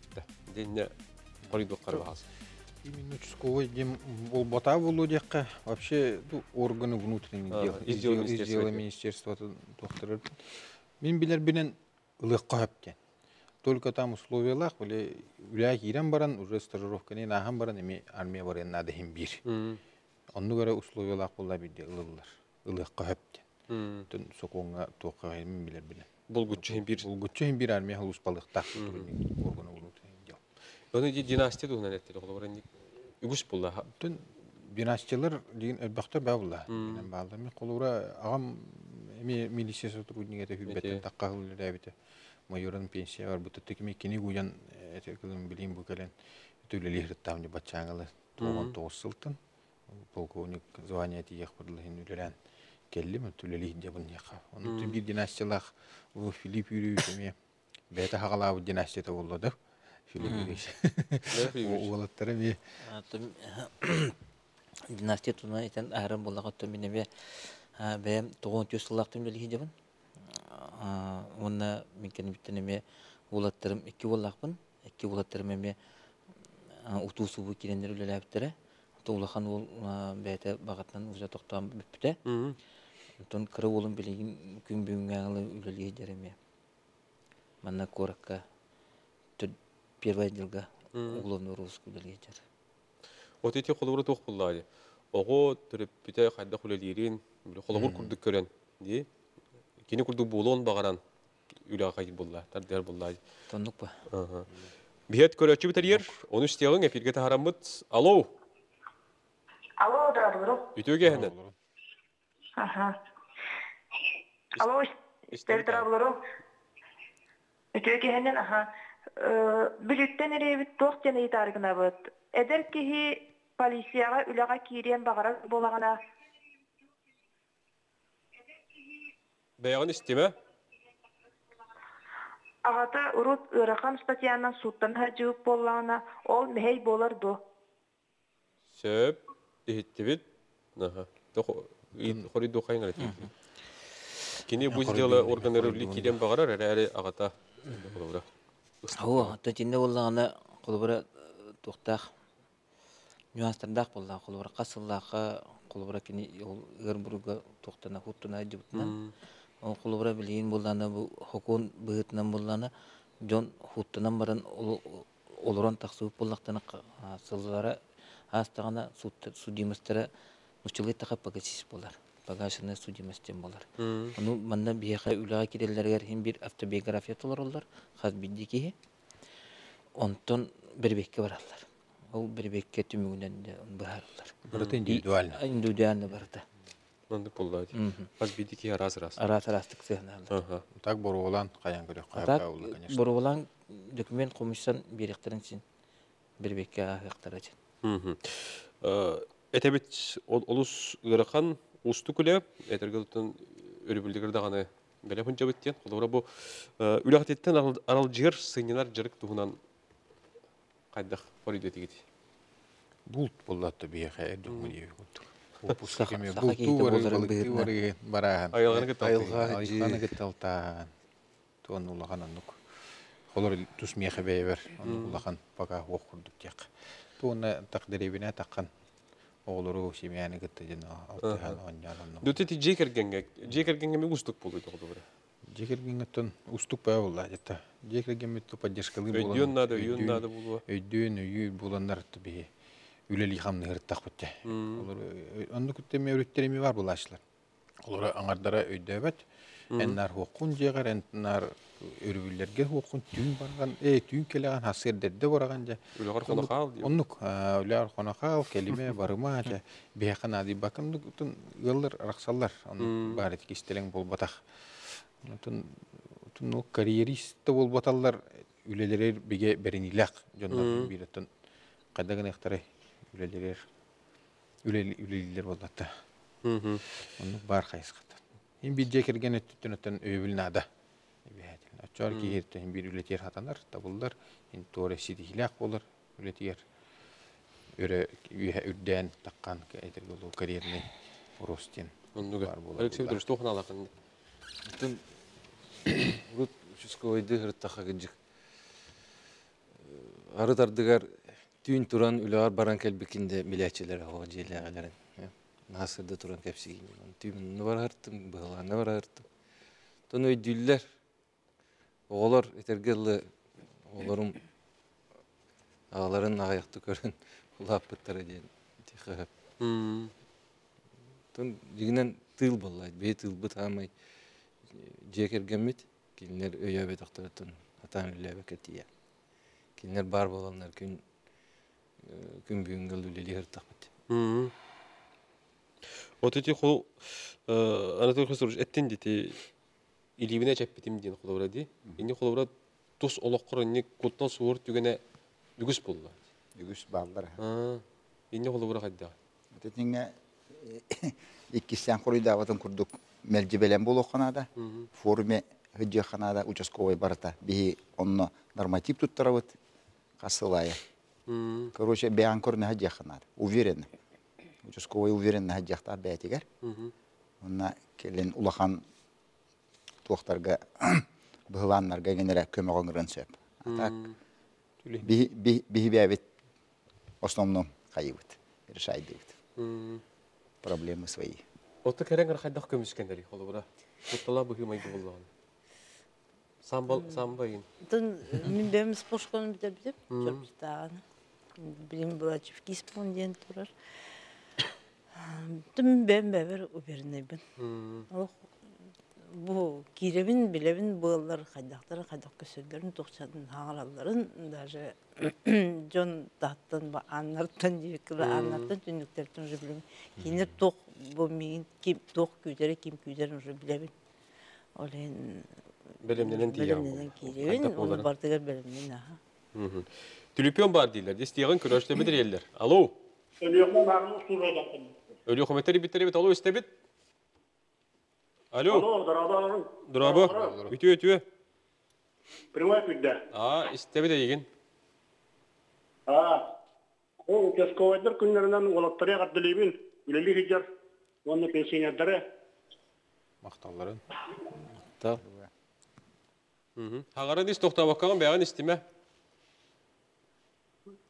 Именно участковой дем бол бота болу декка вообще ну, органы внутренних дел, из дела министерства доктора. Мен билер бинен ылыкка хаптен. Только там условиялах, биле үлә кирен баран, уже стажировканы нахан баран, эми армия баран нады хим бир. Онны göre условиялах болла биде ылылар. Ылыкка хаптен. Төн соконга тоққа мен билер билен. Бұл күтчі бір Бул гүччө хим бир армия халус балыктак. Оны ди династия туһунан эттер олор инник. Үгүс булла. Төн династиялар деген элбахта бабла. Мен балдар мен колура агам эми милиция сотруднигете Эти. хүббеттен такка хыллабите. Майорын пенсия бар бутта текими кини гуян этекилин билим бу келен. Түлели хырттамны бачаңалы. Тогон тоосылтын. Полковник звание тиек бырлыгын үлелен. Келли мен түлели жабын яка. Оны түн бир династиялах у Филипп Юрьевич эми бета хагалабы династияда болду да. Юрьевич. Уолаттары *laughs* ми *coughs* Династия туна итен ахрам боллага то минебе бәм тогон тюс сыллак. Онна биттенеме икки. Икки эме кирендер ул бәте багатнан уже токтам бипте. Тон кыры улым билеген күн үлелие жереме. Манна первый отделга уголовный розыск жер. Вот эти холовры тух буллады. Ого төрөп бите хайда хулелирин, бил холовр курдук көрөн. Ди. Кини курдук болон багаран үлә кайт булла, тардер буллады. Ба. Ага. Бихет көрөчү битер, оны стегин эфирге тарамыт. Алло, Алло, дұрағылырым. үтөге хенен. Аха. Алло, Истер аха. Бүлүттен эребит тоқ жана итаргына быт. Эдер кихи полицияға үліға кириен бағара болагана. Бәягын истеме? Ағата урут ыракан статьянан суттан хаджып боллагана, ол мехей болар до. Сөп, дихиттебит. Ага. Тох хори до хайнга лети. Кини бу сдела органнары ликиден багарар, әрі агата. Холовра. Ау, то болла колбара касыллака колбара кини ол боллана боллана жон астагана судимастара нучулы таха пагасис болар. Пагашына судимастен болар ону манна биэха үлага киреллергер хим бир автобиография толороллар хаз биддики онтон бербекке бараллар ол бербекке түмүгүнен де бааралар Бырыты индивидуально. индивидуально барда Нанды поллады. Аз бидики раз раз. арас арастык сыгналар Ага. Так боруолан каян көрөк Так, каяка улы, конечно. боролан документ комушсан беректерин син бербекке ахыктара син. Мгм. Э, Этебит усту күле, этергелтен өрүбүлдөгөр даганы беле хунча биттен. Холора бу үлахтеттен арал жер сыйнар жырык тугунан кайдах коридо тигит. Булт буллатты биэха эдү муни Опуска кеме булту бары барахан. Айылганы кытталтан. Туон улахан аннук. Холор тус меха бейбер. Улахан пока оқурдук тек. Туона тақдиребине таққан. Оғлору семьяны кытты жена алтыхан оньяланну. Дөтети жекергенге, жекергенге ми устук болду холора. Жекергенгеттен устук баа булла жета. Жекергеметту поддержкалы Өйдөн надо, өйдөн надо болду. Өйдөн өйү буландар би. Үлели хамны хырттак бутте. Олар онны күттеме өрөттереми бар булашлар. Олар аңардара өйдөбөт. Эннар хокун жегер эннар өрүбүллерге хокун түн барган, э түн келеген хасырдерде барган же. Үлөгөр коно кал. Оннук үләр хонахал келиме барыма же. Бехан ади бакымды тун гыллар рахсаллар. Оны бар кистелең болбатах. Тун карьерист болбаталлар үлелерер биге беринилак жоннор биреттен кадагын эхтары үлелерер үлелилер болдатта. Мгм. Оны бар хайсқат. Ин бир жекерген өттүнөттөн өбүл нада. Киерте ин бир үлетер хатанар табылдар. Ин торе сидихилак болар үлетер. Өрө үйе үрден таккан кайтер болу карьерный ростин. Болар Алексей. Петрович тохна алакын. Бүтін *coughs* бұл участковойды ғырттақа кіджік. Ары тардыгар түйін туран үлағар баран кәлбекінде желеғаларын. Насырды туран бар артым, бұғыланы бар артым. Тон өйдүллер. Оғылар етергелі оғыларым ағаларын ағаяқты көрін ұлап бұттары дейін. Тон дигинен тыл боллайт, бе тыл бут амай жекергемит, кинлер өйөбе тохторотун атан үлөбе кетия. Кинлер бар болгандар күн күн бүгүнгө үлели хыртакбыт. Мм. Вот эти хол Анатолий Христович эттен дити илибине чеппитим дин холора ди. Инде холора тус олоққор инде куттан суыр түгене бүгүс болду. Үгүс балдар. Инде холора кайда. Тетинге *coughs* иккисен курuyda ватын курдук мелжибелен болоханада. Форуме хыджаханада участковый барата. Бихи онно норматив туттарабыт. Касылая. Мм. Короче, бян корна хыджаханада. Уверен. Участковый уверен хыджахта бәтигер. Онна келен улахан туохтарга *clears throat* быһылааннарга генере көмөгөңөрөн сөп. Так. Бихи бәбит основном кайыбыт. Решайдыбыт. Мм. Проблемы свои. Отто керенгер кайдах көмүскендери холора. Куттала быгы майды болгон. Самбал самбайын. Тон мен бем споршкон битер битер. Жопстаган. Билим булачев киспон ден. Бевер убернебин. Мм. Ол бу киребин билебин былар кайдактар кайдак көсөлдөрүн токчадын хаңаралларын даже жон таттан ба аннартан дикра аннартан түнүктөрдөн уже билем кинер ток бу мин ким ток күдөрө ким күдөрүн уже билебин олен Белемненен тия. билемнен киребин оны бардыгар билемнен аха Мгм. Түлүпөн бар дейлер. Дестиягын көрөштө бедер елдер. Алло. Өлü хометтери биттери бит алло. Алло. Дурабы. Үтү үтү. Прямой путь, да. А, истебит деген. А, ол участковайдар күннәреннән олаттары хиҗар. Оны пенсионерлары. Макталларын. Та истеме.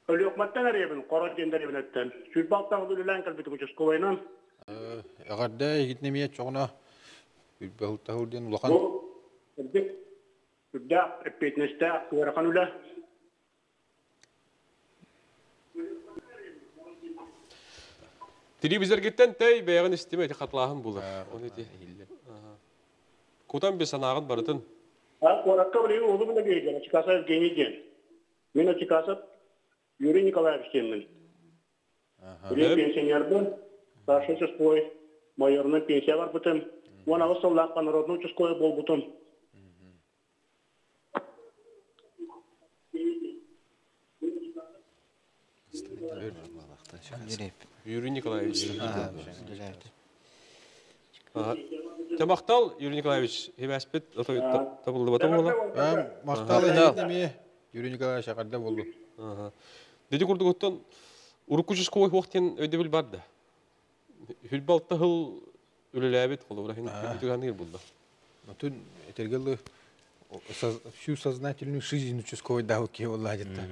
Өлөкмәттән әребен, қорот дендер ебінеттен. Сүз балтан үлілән кәлбіті күчес көбайнан. Әғарда егітнемейет жоғына үлбәғылта үлден ұлақан. Үрдә әппетінесті күвәрақан үлі. Телевизоргеттен тәй бәйәғын істеме, әте Оны бұлы. Кутан бе санағын барытын. Қораққа білеге олымына бейген, Чикаса Евгений ден. Мен Чикаса Юрий Николаевич денмін. Біле пенсионерді, старший участковый майорның пенсия бар бұтым. Оны ағы соллаққа народный участковый бол бұтым. Юрий Николаевич. Ага. Тамақтал, Юрий Николаевич, хебәспет, табылды макталы хейтеме Юрий Николаевич акарда болду. Деди курдук оттон, урукучус кой вақтен өйде біл барды. Хүлбалта хыл үлеләбет қолы, бұрахын үтіганы болды. Отун этергелы всю сознательную жизнь участковый дау ке болла жетта.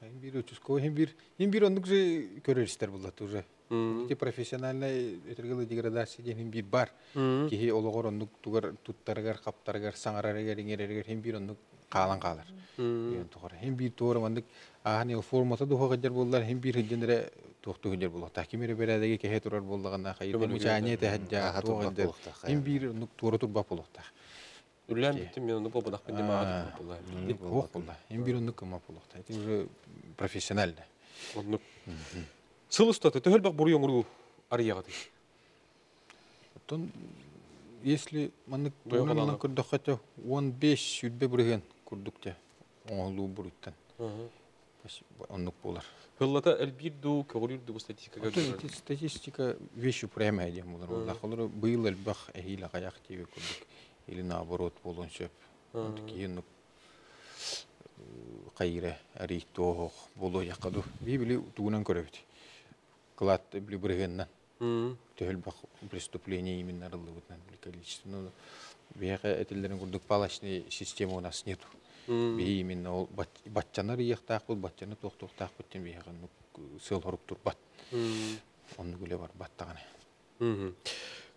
Хем бир участковый, хем бир, хем бир ондук же көрөрүстер болот уже. Те профессиональный этергелы деградация деген хем бир бар. Кихи ологор ондук тугар туттаргар, каптаргар, саңараргар, иңерергер хем бир ондук калан калар. Ген тугар. Хем бир тугар ондук ахани формата духа гаджар боллар, хем бир хеджендере тукту хеджер болот. Такимере бередеге кехе турар болдагана хайыр. Мучане те хаджа тугар. Хем бир ондук тугар турба болотта. Үлән биттім, мен оны демаға бир кыма. Это уже профессионально. Оннук. Сылыстаты, төхіл бақ бұры оңыру арияға дей. Тон если маны Быйыл туган каланы. курдук хата 15 сүрбе бүрген курдукта. Оңлуу буруттан. Оннук болар. Хыллата әлбир ду, көгірір ду эти статистика вещь упрямая дем булар. Алла холор быйыл элбах эхила каяк курдук. Или наоборот болон сөп. Кийин кайра арих тоох боло якаду. Библи тугунан көрөбүт. Били. Төхөлбах преступление именно арылыбытынан били количество. Ну, бияка этилерин курдук палачный система у нас нету. Бии именно ол бат- батчанар иектаак бул, батчаны токтоктаак буттен бияка сыл хорук турбат. Онны күле бар баттаганы.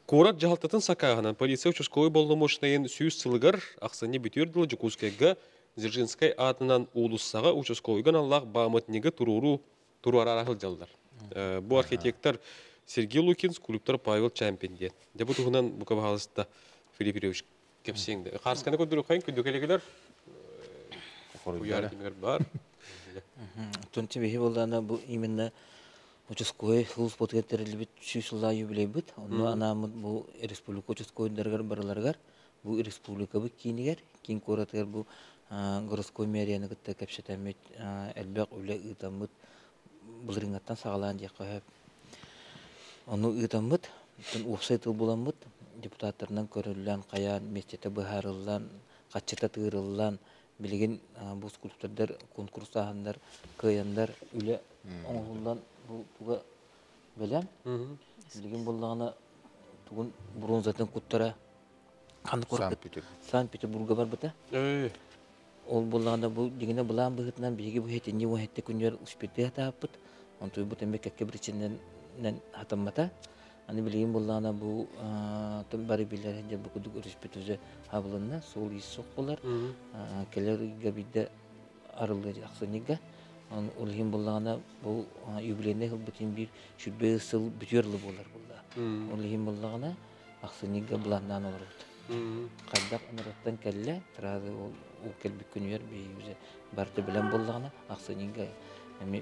Курат жалтатын сакағынан полиция участковый болномошнайын сүйіс сылығыр ақсыне бүтірділі Жукускайга Дзержинскай атынан улуссаға участковыйган Аллах бамытнегі туруру туруар арахыл жалдар. Бу архитектор Сергей Лукин, скульптор Павел Чампинде. Дебу туғынан бұқа бағалысында Филипп Юрьевич кепсеңді. Көндіру қайын бар. Болдана бу именно участковый хылыс подкеттерилбит шүсулла юбилей республика участковыйдаргар бараларгар бу республика бу кинигер, кин коратгар бу а, городской мэрияны коһап. Ону ытамыт, тон уфсайтыл буламыт, депутаттарынан көрүллән, каян, местете быһарыллан, качыта тыырыллан, билеген а, бу скульптордар конкурс үле оңулдан бу туга белем. Билеген буллагына тугун бронзатын коркут. Санкт-Петербург. Санкт-Петербурга бар быта. Эй, Ол бу тембе кекке бричинен нен хатаммата. Аны билген буллагына бу бары билер хеде бу кудук успетезе хаблынна сол иссок болар. А, Келер габидде арылды аксынега. Он улгин буллагына бу юбилейне бутин бир шүрбе сыл бүтөрлү болар булда. Улгин буллагына аксынега буландан олар. Кайдак анараттан келле, тразы ол ол келбик күнүер бейбизе барды билен боллагына аксынега эми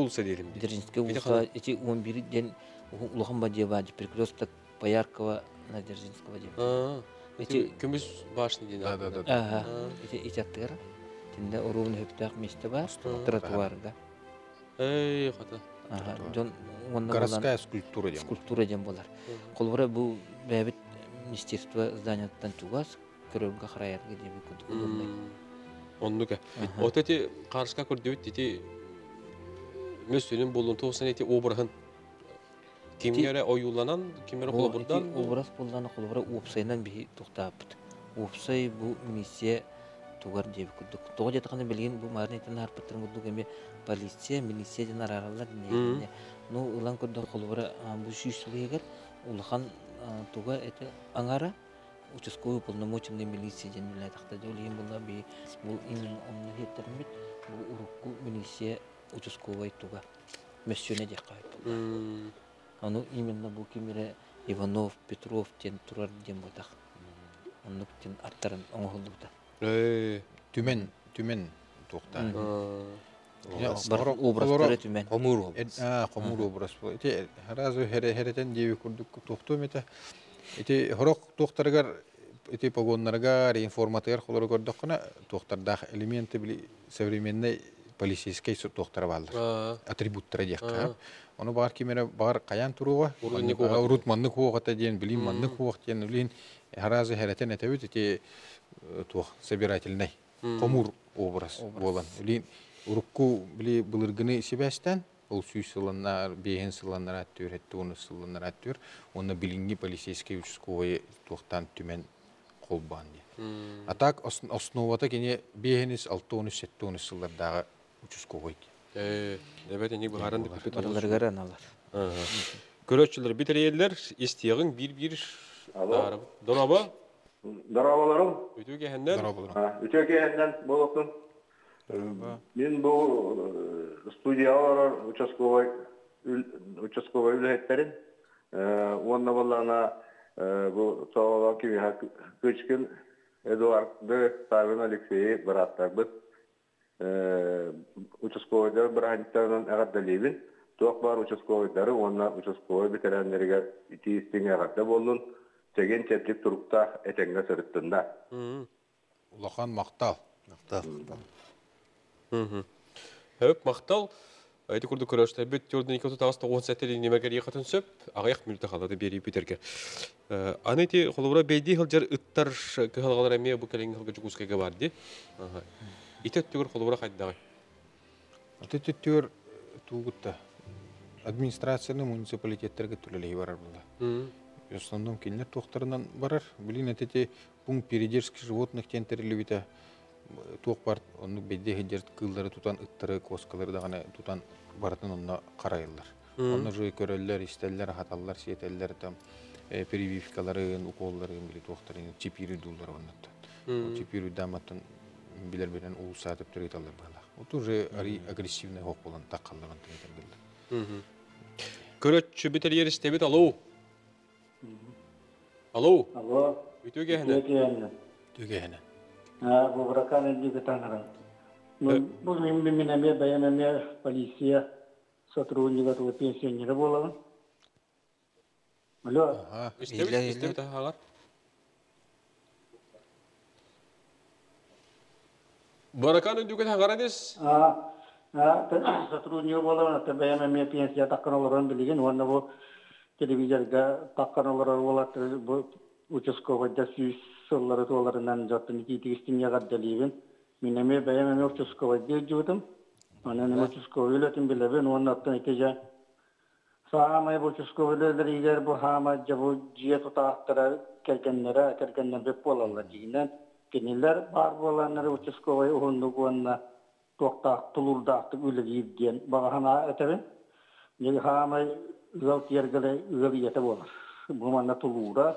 улица дейлім. Дзержинский Биде улуса эти 11 ден улахан бадеба перекресток Пояркова на Дзержинского деп. А, Эти Күміс башны дейін. Да, да, да. ага, эти ичаттыр. Тинде урун хөптак месте бар, тротуарга. Эй, қата. Ага, жон онда Городская скульптура дем. скульптура дем болар. Колбора бу министерство зданиятан көрөргө караярга күдүк. Оннука. От эти қарышқа көрдеуіт дети мөсөнүн болуын тоғысын эти обырғын. Кимгере оюланан, кимгере қолы бұрдан. Образ булланы колбора упсайнан би туктаппыт. Упсай бу миссия тугар деп күдүк. Тога жатканы билген бу марнетен харпыттыр мудук эме полиция, милиция ден араралар не. Ну улан көрдө колбора бу улахан туга эте аңара участковый полномоченный милиция ден биле такта жолин була би бу именно он хеттермит бу урукку милиция участковый туга. мөссөне дек кайып. Аны именно бу кимере Иванов, Петров тен турар дем ботак. Оннук тен аттарын оңолдукта. Э, Түмен, түмен туохта. Бар образтары түмен. Комур А, комур образ бул. Хере херетен деби курдук. Эти хорок тохтаргар эти погоннарга информатор холор көрдөккүнө тохтардах элементы били современный полицейский су тохтар балдыр. а, Атрибуттары дияққа. Оны бар кемере бар каян угат. Урут манны кугата ден билим манны кугат ден билин харазы херетен этебит эти тух собирательный комур образ болан. Билин урукку били былыргыны сибестен ол сүй сыланнар, бейхен сыланнар аттыр, туны сыланнар аттыр. Оны билинги полицейский участковый тухтан түмен колбан де. А так ос- основата кене бейхенис алтонус сеттонус сыллардағы участковый. э, дебет эни бухарын деп бит Бараларга раналар. Көрөчүлөр битерелер истиягын бир-бир дарып. Донаба, Дарабаларым, өтүгө хендер. Мен бу студиялар участковый участковый үлеттерин онна боллана бу тооло киви көчкүн Эдуардды Савин Алексей бараттарбыт участковыйдар бір ханттарынан ағаддалебин тоқ бар участковыйдары онна участковый ветеранлерге тиистиң ағадда болдун теген чептик туруктах этеңге сырыттында Улахан мақтал. Хөп мактал. Айты курду көрөштөр бүт жордун 290 сәттери немегер якатын сөп, агаяк мүлтө халады бери битерге. Аны ти холура бейди хылжар ыттар кыхалгалар эме бу келеңге хылга жугускага барды. Ага. Итет түгөр холура кайдагы. Төттөр тугутта администрацияны муниципалитеттерге түлелей барар булда. В основном кинлер тохтарынан барар. Билин этете пункт передержки животных тентерли бите туок бар. Оны бедде хеджер кылдары тутан ыттары коскалары да гана тутан баратын онна карайлар. Оны жый көрөллөр, истеллер, хаталлар, сиетеллер там э, прививкаларын, уколларын чипири дулдар оннат. Чипири даматын билер берен улсатып төрөйталар бала. Вот уже ари агрессивный хок болан алуу. Алуу. Алло. Үтөкеһенден. Түгәһенә. А, бу бракан элдиге таңыран. Бу мен мен эме баян эме полиция сотрудника тугу пенсионері болабын. Алло, Ага. Баракан үдүгө хагарадес. а, а, та- *coughs* сотрудника болабын, ата баян эме пенсия таккан олорон билген, онда бу телевизорга таккан олорор болат, бу участковыйда сүйүс сыллары туоларынан жоттун китигистин ягаддалибин. Мен эме баян эме участковыйда жуудум. Анан эме участковый үлөтүн билебин, онун аттан экеже Саамай бу чускοβлер игер бу хама жабу жие тутактыра келгенлere келгенлер беп болалар дигинен кенелер бар боланлар участковый уһундук онна токтак тулурдакты үлегип диен багана этебин неге хамай ызал тергеле ызал ете болар бу манна тулура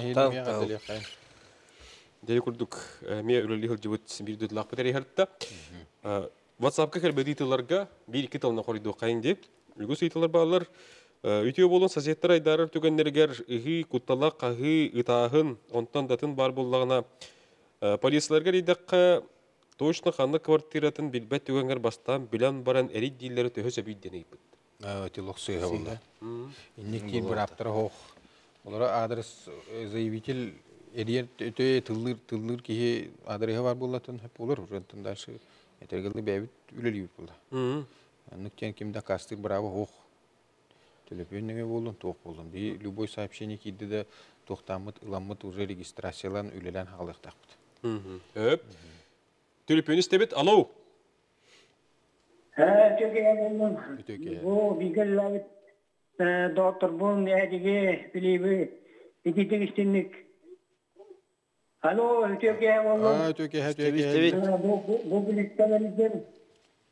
хейли мактал. гаделе кайын. Дели курдук ме үрөлли хыл жибут бирдүт лак битери хартта. WhatsApp-ка келбеди тыларга бир тылна кайын деп. Үлгү үтүө болон созеттер айдарыр түгеннергер ыхы куттала кахы ытаахын онтан датын бар боллагына полицияларга рейдакка точно ханны квартиратын билбет түгенгер бастан билен баран эрит төһө сөбүйден ийбит. Кин бир Олар адрес заявитель эрер өтө тыллыр тыллыр ки адресы бар булатын хеп болар. Ужантан дальше этергелде бәбит үлелибит булда. Нүктен кимде кастыр браво хох. Телефон неге болдун тох болдун. Би любой сообщение кидде де тохтамыт ыламыт уже регистрациялан үлелен халыктакпыт. Өп. Телефон истебит. Алло. Өтөке. Бу бигелләбит доктор бун әдиге билеби идитигистинник. Алло, өтөке болу. А, өтөке, өтөке. Бу билеттәләрдән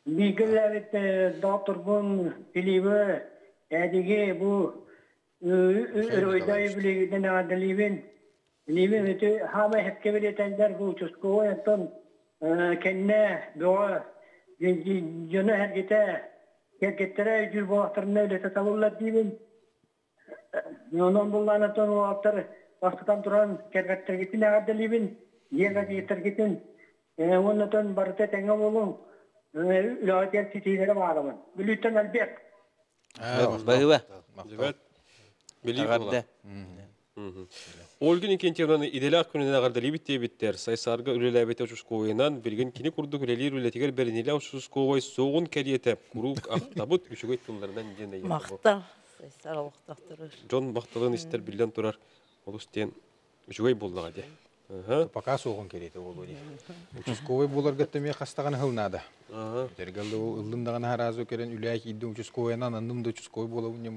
бигелләбит доктор бун билеби әдиге бу Ройдай билегиден адаливен. Ливен өтө хама хепке билетендер бу чускова ятон кенне доа Жона әргете кергеттері жүр болақтарына өлеті табылылар дейбін. Онан болған атын оақтар вақытан тұран кергеттер кетін ағарды лейбін. Еға жеттер кетін. Оннан барыта тәңе болың. Үлағатер сетейлері бағамын. Бүліттен әлбек. Дебет. Били Агарды. Ольга Никентьевнаны иделак күнүнө агарды либитте биттер. Сайсарга үлеләбете учускуйнан билген кини курду үлелер үлетигер берниле учускуй соғун кәлиете курук ахтабут *laughs* үчүгөй тылларынан дене. Мақта. Сайсар уқтақтырыр. Жон бактылын истер билден турар. Ол үстен үчүгөй болдуга де. Ага. Пока соғын кереті ол өне. Участковый болар гыттыме қастаған хылнады. Ага. Этергелді ол ылдындаған харазы керен үләй кейді участковыйнан андымды участковый болу үнен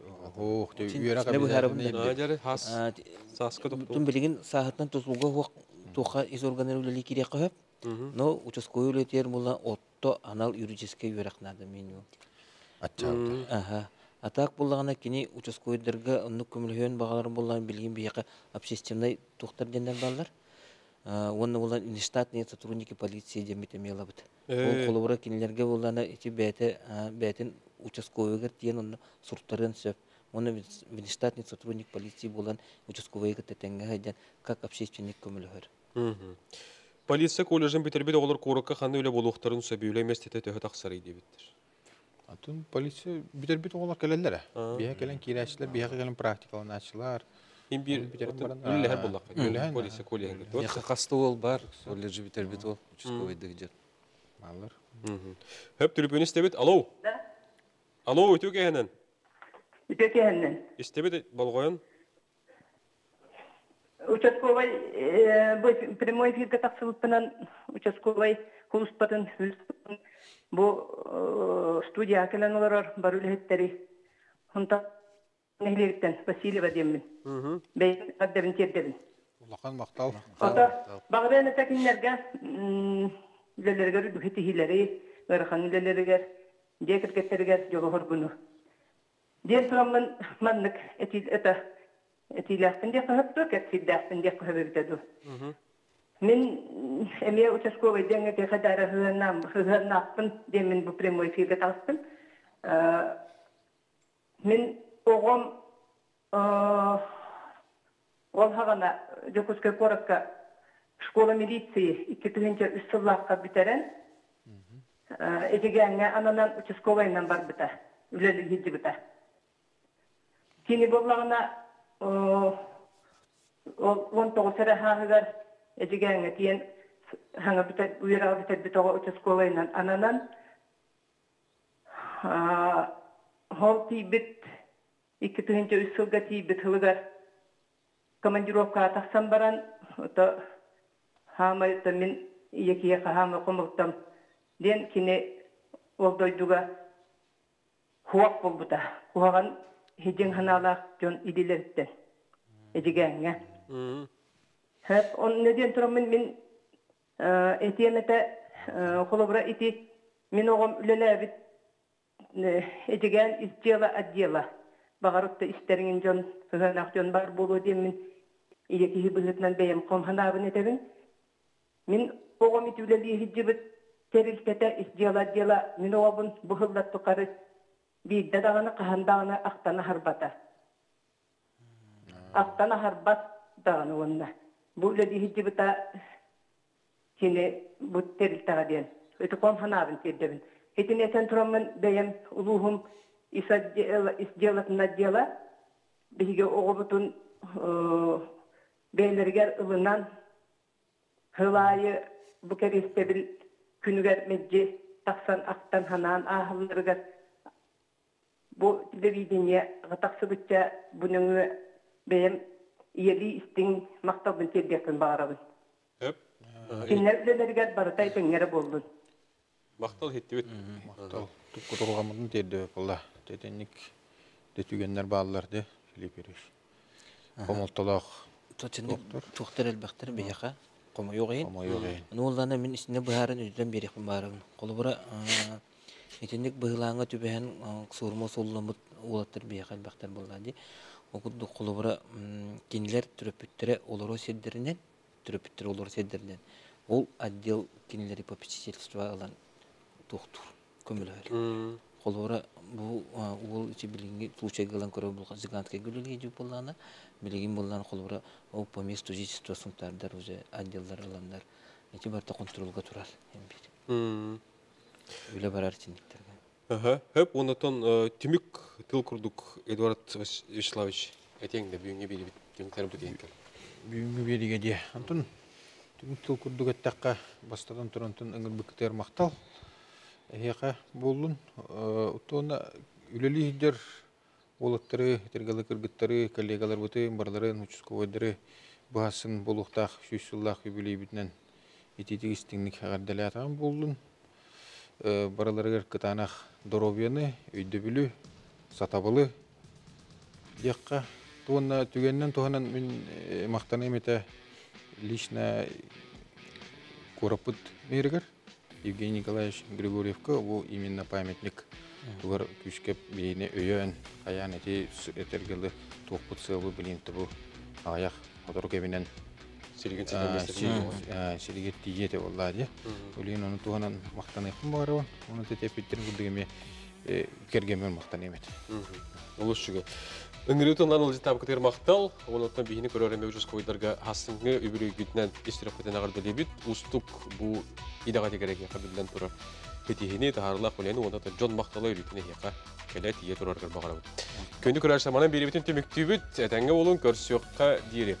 Ох, дебит. Ажары хас саска Тун доктор. билигин саахаттан тусулга хуак туха из органы үлели кире кыһап. Но участковый үлетер була отто анал юридический юракнады меню. Атчалды. Аха. Атак буллагана кини участковыйдерге онну көмөлһөн багаларын булган билгин бияка общественный тухтар дендер баллар. Онны булан нештатные сотрудники полиции демите мелабыт. Ол колобура кинилерге булана ити бәте бәтин участковыйга тиен онны сурттарын сөп. Оны внештатный сотрудник полиции булан участковыйга тетенге хайдан как общественник көмөлөһөр. Мгм. Полиция колледжин битербит олар корукка ханны үле болуктарын сөбүле местете төһө таксары дебиттер. Атын полиция битер бит олар келелер. Бия келен кирәчләр, бия келен практикаланачылар. Ин бир Битеріп баран- үле һәр буллак. Полиция колледжин. Яха қасты ол бар, бітер біт ол, участковыйдығы жер. Маллар. Хөп түрүпүн истебит. Алло. Алло, өтөк эһенен. Үтекеннен. Истебит болгоен. Участковый бу прямой эфирге тақсылыппынан участковый хулуспатын бу студия келен олар бар үлеттери. Хунта нехлектен Васильева аддебин тердебин. Улахан мактал. Ден турамын маннык кыһып битәду. Мен эме участковый деңгә дә хәдәре хыгыннам, хыгыннаппын демен бу прямой эфиргә тастым. Мен огом ол хагана Жокускай коракка школа милиции 2000 үсыллакка битерен. Эдегәнгә ананан участковыйнан бар бита. Үлеле хиҗи бита. Кини боллагына ол 19 сәре хагыгар эдегәнгә тиен хаңа бита уйра бита бита участковыйнан ананан хол тибит 2000 үсылга тибит хылыгар командировка тахсан баран ото хама ото мен икие хама комуктам ден кине ол дойдуга хуак болбута хуаган хиджин ханалах жон идилерттен эдигәңгә Хэп он неден турам мен мен этиемете холобра ити мен огом үлеле бит эдигән издела отдела багарытта истерин жон хыганак жон бар болу демен иеки хибылытнан бейем комханабын этебин мен огом ити үлели хиджибит терилтете издела отдела мен огобун бухыллат тукары биидде даганы кахандаганы актана харбата актана харбат даганы онна бу үлели хиджибита кини бу терилтага диен өтө комханабын тердебин бәйем улуһум из отдела, из делательного отдела, биге оғыбытын бейлергер ылынан хылайы бүкерестебіл күнігер меджи тақсан ақтан ханан ахылыргар бу телевидение гатаксы битчә буның бәем иели истин мактабын тергәсен барабын. Хөп. Кинләр белергә барытай тәңгәре булды. Мақтал хетті бет. Мақтал. Тұққы тұрғамын деді бұла. Деденік детүгеннер балаларды Филипп Ириш. Комолтолақ Точно тухтар элбахтар бияха. Комо йогын. Комо йогын. Нууллана мен берек. Колубура Итинник быһылаңа түбәһен сурмо сулламыт улаттыр бияха элбахтар буллады. Окудду колубура кинилер түрөпүттөрө олоро седдеринен түрөпүттөр олоро седдеринен. Ол отдел кинилери попечительства алан тухтур көмөлөр. Колора бу ул ичи билинги случай галан көрө бул зигантка гүлүги жуп боллана билигин боллан колора о по месту жительства сунтардар уже отделдар аландар эти барта контролга турар эмбир үле барар чиниктерге Ага. Хөп, онотон түмүк тыл курдук Эдуард Вячеславович. Этеңде бүйүңе бери бит түмүктөрүм түтейинкер. Бүйінгі беріге де. Антон, түн тыл күрдік әттәққа бастадан тұрантын үңір бүкітер мақтал. Әйеқа болын. Ұттуына үлелі хидер олаттары, тергалы кыргыттары, коллегалар бұты, барларын, участковойдары бұғасын болуқтақ, шүйсіллақ үбілей бітінен ететік істіңнік ғардалі Бараларығыр кытанақ доробияны, өйді білі, сатабылы, Яққа туонна түгеннен туһанан мин э, мактана эмете лично куропут мейригер Евгений Николаевич Григорьевка бу именно памятник тугар күскеп бейне өйөн аян эти этергелы туопут сылы билинти бу аяк отор кебинен сиригет тиете боллади улин оны туһанан мактаныйкын баарабын оны тетепиттерин курдугеме кергемен мактан эмет тонлан ылжы табы кітер мақтал, онықтан бейіні көререн өжіз ұстық идаға дегереге қабілден тұры онда көрсіоққа дейірек.